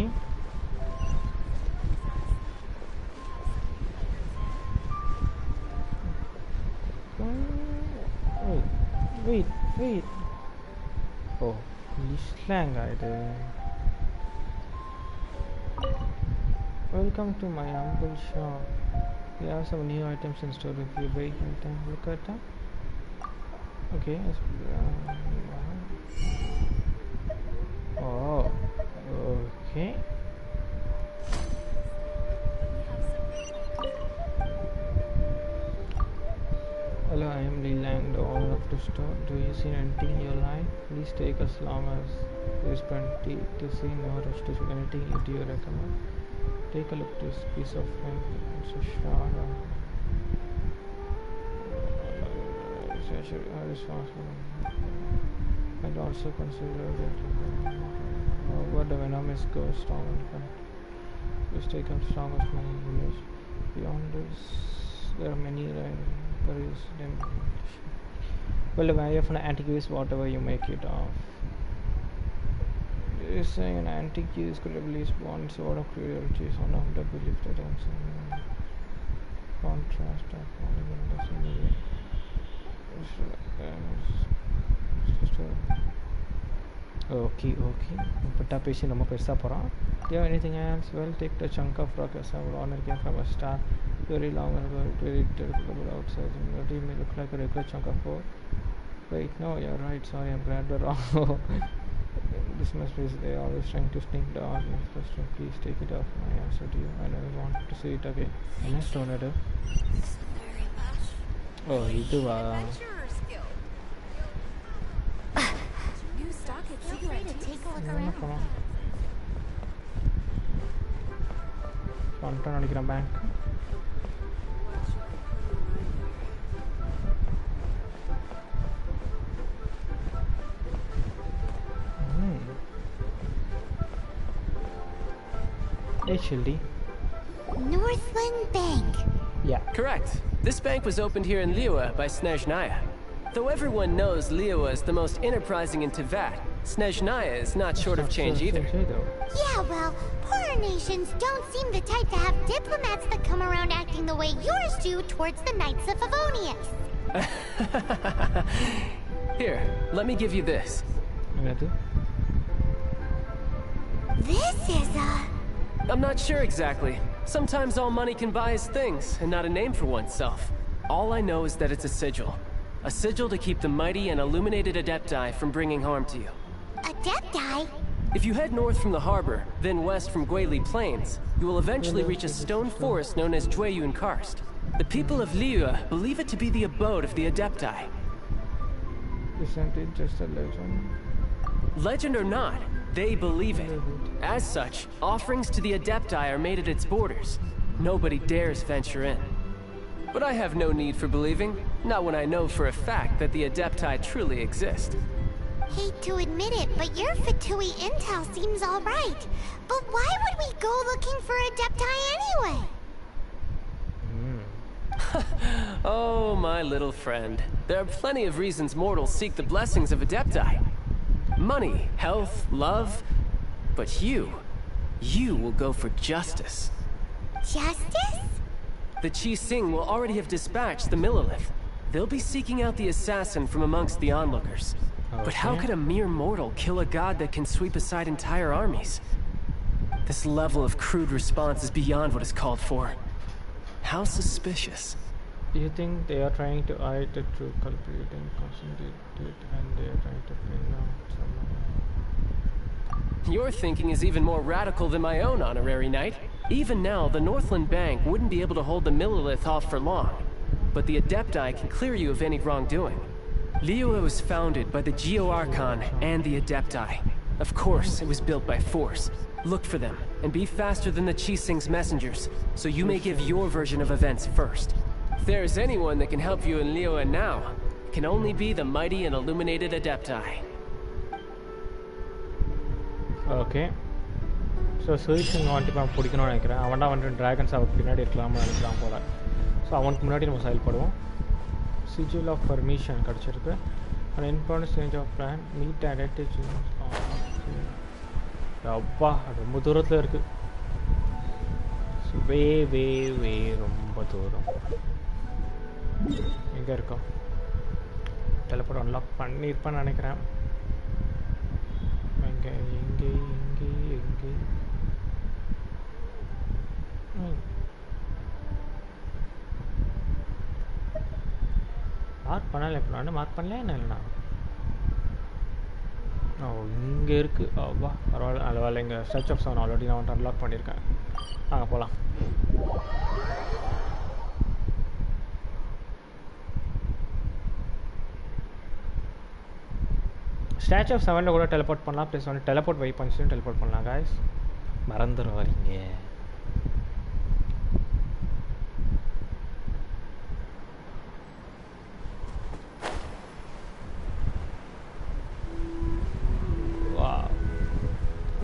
வெயிட் வெயிட் ஓ இஸ்லாங்கா இது Welcome to my humble shop. We have some new items in store if you buy anything. Look at them. Okay. Oh. Okay. Hello, I am Leland, the owner of the store. Do you see anything in your life? Please take as long as there is plenty to see. No rush to see anything. Do you recommend? Take a look at this piece of film. It's a shot actually a responsible. I'd also consider that. Uh, what the venom is goes strong and fun. Please take out strongest man in village. Beyond this, there are many uh, then well the value of an antique is whatever you make it of. Is saying an antique is release one sort of curiosity is one of the belief that I'm saying. Contrast of polygon doesn't okay okay பட்டா பேசி ரொம்ப பெருசாக போகிறோம் you anything else well take the chunk of rock as I would honor came from a star very long ago very terrible outside and your team may look like a regular chunk of ore wait no you're right sorry I'm glad we're wrong this must be they always trying to sneak the audience first so please take it off my answer to you I never want to see it again என்ன ஸ்டோன் அது ஓ இதுவா New stock at Feel free to take a look என்ன around. பண்ணலாம் பண்ணிட்டோம் நினைக்கிறேன் bank Hey, Shildy. Northland Bank. Yeah. Correct. This bank was opened here in Liua by Snezhnaya. Though everyone knows Liyue is the most enterprising in Tevat, Snezhnaya is not short of change either. Yeah, well, poorer nations don't seem the type to have diplomats that come around acting the way yours do towards the Knights of Favonius. <laughs> Here, let me give you this. This is a... I'm not sure exactly. Sometimes all money can buy is things, and not a name for oneself. All I know is that it's a sigil, a sigil to keep the mighty and illuminated Adepti from bringing harm to you. Adepti? If you head north from the harbor, then west from Guili Plains, you will eventually reach a stone forest known as Dwayun Karst. The people of Liua believe it to be the abode of the Adepti. Isn't it just a legend? Legend or not, they believe it. As such, offerings to the Adepti are made at its borders. Nobody dares venture in. But I have no need for believing, not when I know for a fact that the Adepti truly exist. Hate to admit it, but your Fatui intel seems alright. But why would we go looking for Adepti anyway? <laughs> Oh, my little friend. There are plenty of reasons mortals seek the blessings of Adepti. Money, health, love. But you, you will go for justice. Justice? The Chi Sing will already have dispatched the Millilith. They'll be seeking out the assassin from amongst the onlookers. But how could a mere mortal kill a god that can sweep aside entire armies? This level of crude response is beyond what is called for. How suspicious. Do you think they are trying to hide the true culprit and concentrate it and they are trying to pin out someone? Your thinking is even more radical than my own, honorary knight. Even now, the Northland Bank wouldn't be able to hold the Millilith off for long. But the Adepti can clear you of any wrongdoing. Liua was founded by the Geoarchon and the Adepti. Of course, it was built by force. Look for them, and be faster than the Chising's messengers, so you may give your version of events first. If there is anyone that can help you in Liua now, it can only be the mighty and illuminated Adepti. Okay so Sureshan வந்துட்டு இப்போ பிடிக்கணும்னு நினைக்கிறேன். அவன்டா வந்துட்டு ட்ராகன்ஸ் அவன் பின்னாடி இருக்கலாம்னு நினைக்கலாம் போல். ஸோ அவனுக்கு முன்னாடி நம்ம செயல்படுவோம். சிஜில் ஆஃப் பர்மிஷன் கிடச்சிருக்கு. And importance change of plan meet and அப்பா ரொம்ப தூரத்தில் இருக்குது வே வே வே ரொம்ப தூரம். எங்கே இருக்கோம்? டெலப்போர்ட் அன்லாக் பண்ணியிருப்பேன்னு நினைக்கிறேன். எங்கே எங்கே எங்கே எங்கே மார்க் பண்ணல இப்போ நான் மார்க் பண்ணல என்ன இல்லைண்ணா? ஓ இங்கே இருக்குது அவ்வா பரவாயில்ல. நல்ல வேலை இங்கே சர்ச் ஆஃப் செவன் ஆல்ரெடி நான் வந்துட்டு அன்லாக் பண்ணியிருக்கேன் நாங்கள் போகலாம் ஸ்டாச்சு ஆஃப் செவனில் கூட டெலபோர்ட் பண்ணலாம். ப்ளஸ் வந்து டெலபோர்ட் வை பண்ணிச்சு டெலபோர்ட் பண்ணலாம் காய்ஸ் மறந்துட வரீங்க Wow.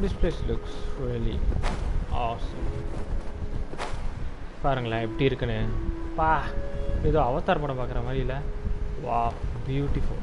This place looks really awesome. பாருங்களேன் எப்படி இருக்குன்னு. பா ஏதோ அவதார் படம் பார்க்குற மாதிரி இல்லை. வா beautiful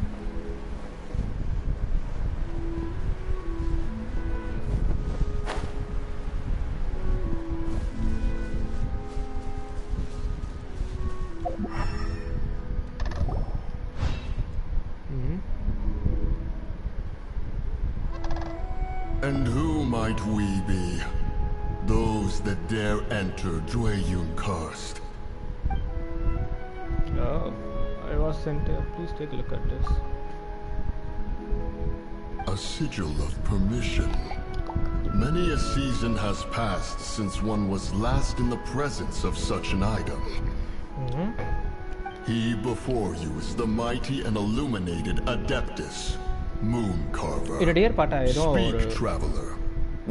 And who might we be? Those that dare enter Dwayun Karst. Oh, I was sent here. Please take a look at this. A sigil of permission. Many a season has passed since one was last in the presence of such an item. Mm-hmm. He before you is the mighty and illuminated Adeptus, Moon Carver. இது டியர் பாட்டா ஏதோ ஒரு Speak, traveler.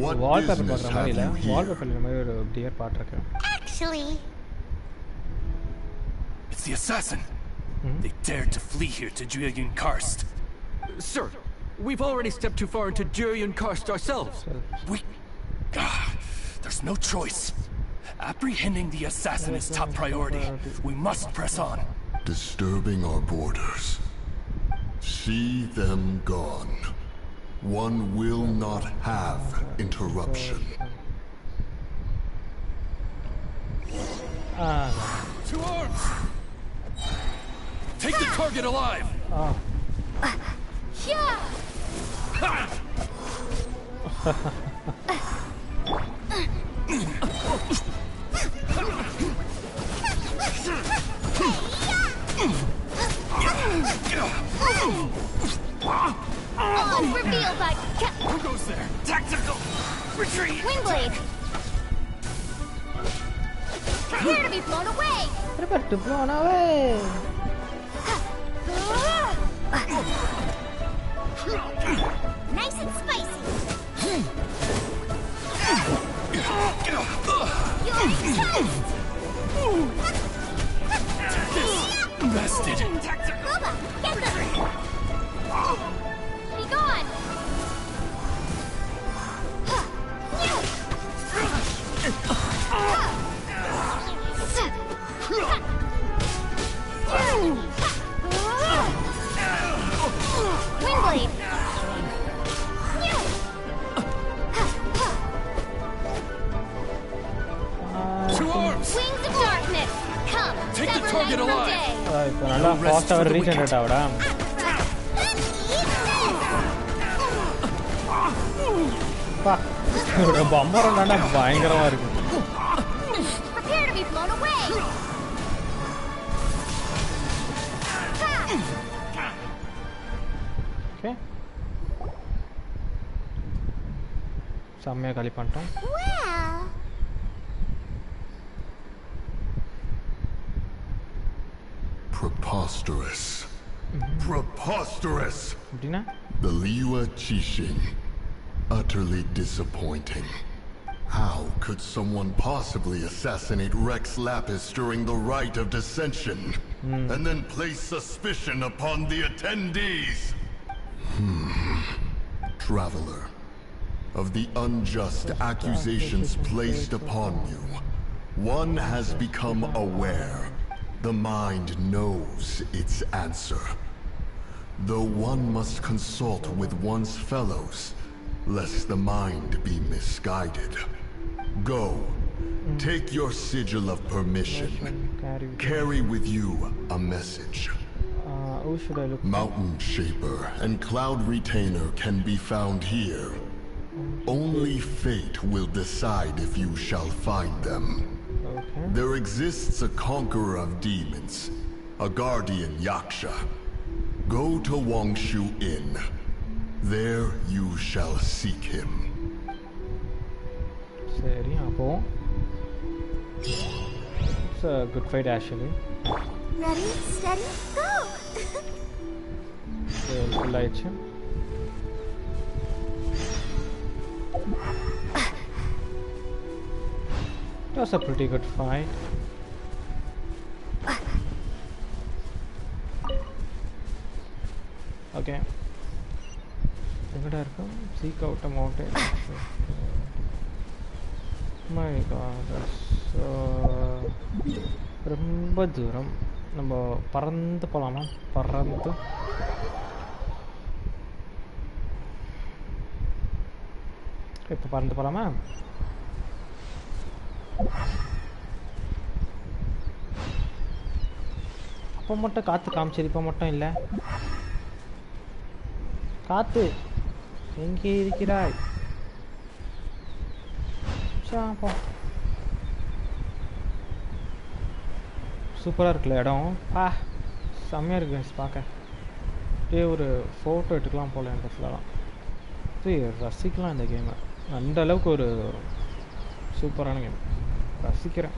What wallpaper business பார்க்குற மாதிரி have இல்லை you here? வால்பேப்பரில் இந்த மாதிரி ஒரு டியர் பாட்டு இருக்கு Actually, It's the assassin. They dared to flee here to Julian Karst. Sir, we've already stepped too far into Jurian Karst ourselves. We. Ah, there's no choice. Apprehending the assassin is top priority. We must press on. disturbing our borders. See them gone. One will not have interruption. Ah To arms! Take the target alive! Ah yeah. <laughs> <laughs> Oh, On reveal by Ca- Who goes there? Tactical! Retreat! Wingblade. Prepare to be blown away. Prepare to blown away. nice and spicy. You're toast. Bested! Bubba, yeah. ஆகுடா பா இதோட பம்பரம் தானே பயங்கரமாக இருக்கு. ஓகே செம்மையாக களி பண்ணிட்டோம் அப்படின்னா The Liua Qixing. Utterly disappointing. How could someone possibly assassinate Rex Lapis during the rite of dissension? And then place suspicion upon the attendees? Hmm. Traveler. Of the unjust accusations placed upon you, one has become aware. The mind knows its answer. though one must consult with one's fellows, lest the mind be misguided. Go, take your sigil of permission. Carry with you a message. Mountain Shaper and Cloud Retainer can be found here. Only fate will decide if you shall find them. There exists a conqueror of demons, a guardian Yaksha, Go to Wangshu Inn. There you shall seek him. சரி அப்போ it's a good fight actually ready, steady, go. Full ஆயிடுச்சு It was a pretty good fight. Okay எங்கடா இருக்கும் seek out mountain my god ரொம்ப தூரம். நம்ம பறந்து போகலாமா பறந்து. இப்போ பறந்து போகலாமா அப்போ மட்டும் காற்று காமிச்சது இப்போ மட்டும் இல்லை. காத்து எங்கே இருக்கிறாய்? சா, போ. சூப்பராக இருக்குல்ல இடம். ஆ செம்மையாக இருக்கு பார்க்க. அப்படியே ஒரு ஃபோட்டோ எடுத்துக்கலாம் போல இந்த இடத்துலலாம் ரசிக்கலாம் இந்த கேமை அந்த அளவுக்கு ஒரு சூப்பரான கேம் ரசிக்கிறேன்.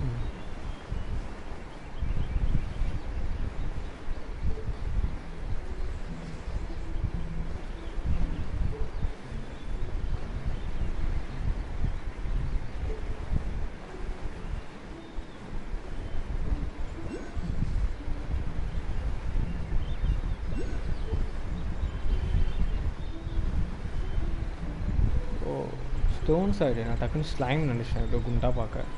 ஸ்டோன் சைடு நான் டக்குன்னு ஸ்லைம் நினச்சேன் இப்போ குண்டா பார்க்க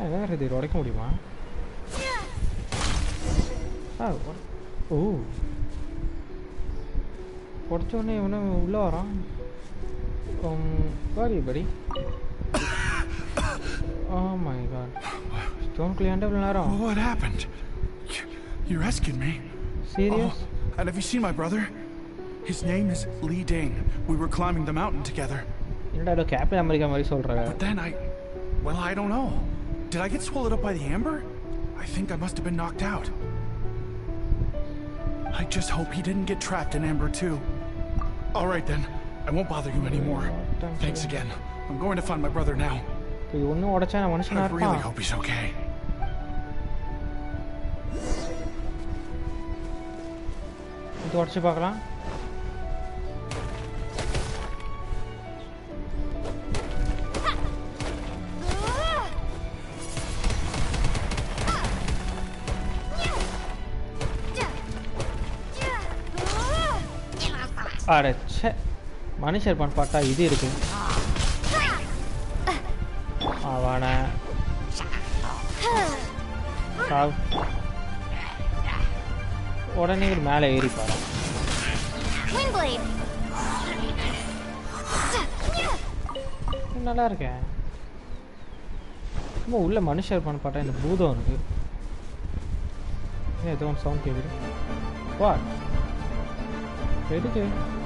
ஏன் வேறு இது உடைக்க முடியுமா ஆ உட- ஓ உடச்ச உடனே இவனு உள்ளே வரான் சாரி படி ஓ மை காட் ஸ்டோன் குளியாண்ட இவ்வளோ நேரம் What happened? You, you rescued me. Serious? Oh, and have you seen my brother? His name is Lee Dane. We were climbing the mountain together. என்னடா ஏதோ கேப்டன் அமெரிக்கா மாதிரி சொல்கிற But then I. Well, I don't know. Did I get swallowed up by the amber? I think I must have been knocked out. I just hope he didn't get trapped in amber too. All right then. I won't bother you anymore. Thanks again. I'm going to find my brother now. இது ஒன்றும் உடச்சா நான் மனுஷனா I really இருப்பான் hope he's okay. இது உடச்சி பார்க்கலாம் அடச்சே மனுஷர் பண்பாட்டா இது இருக்கு. அவன. உடனே இவர் மேலே ஏறி பாரு நல்லா இருக்கேன். ரொம்ப உள்ள மனுஷர் பண்பாட்டா இந்த பூதம் இருக்கு. ஏதோ ஒன்று சவுண்ட் கேட்குது வா 对对对。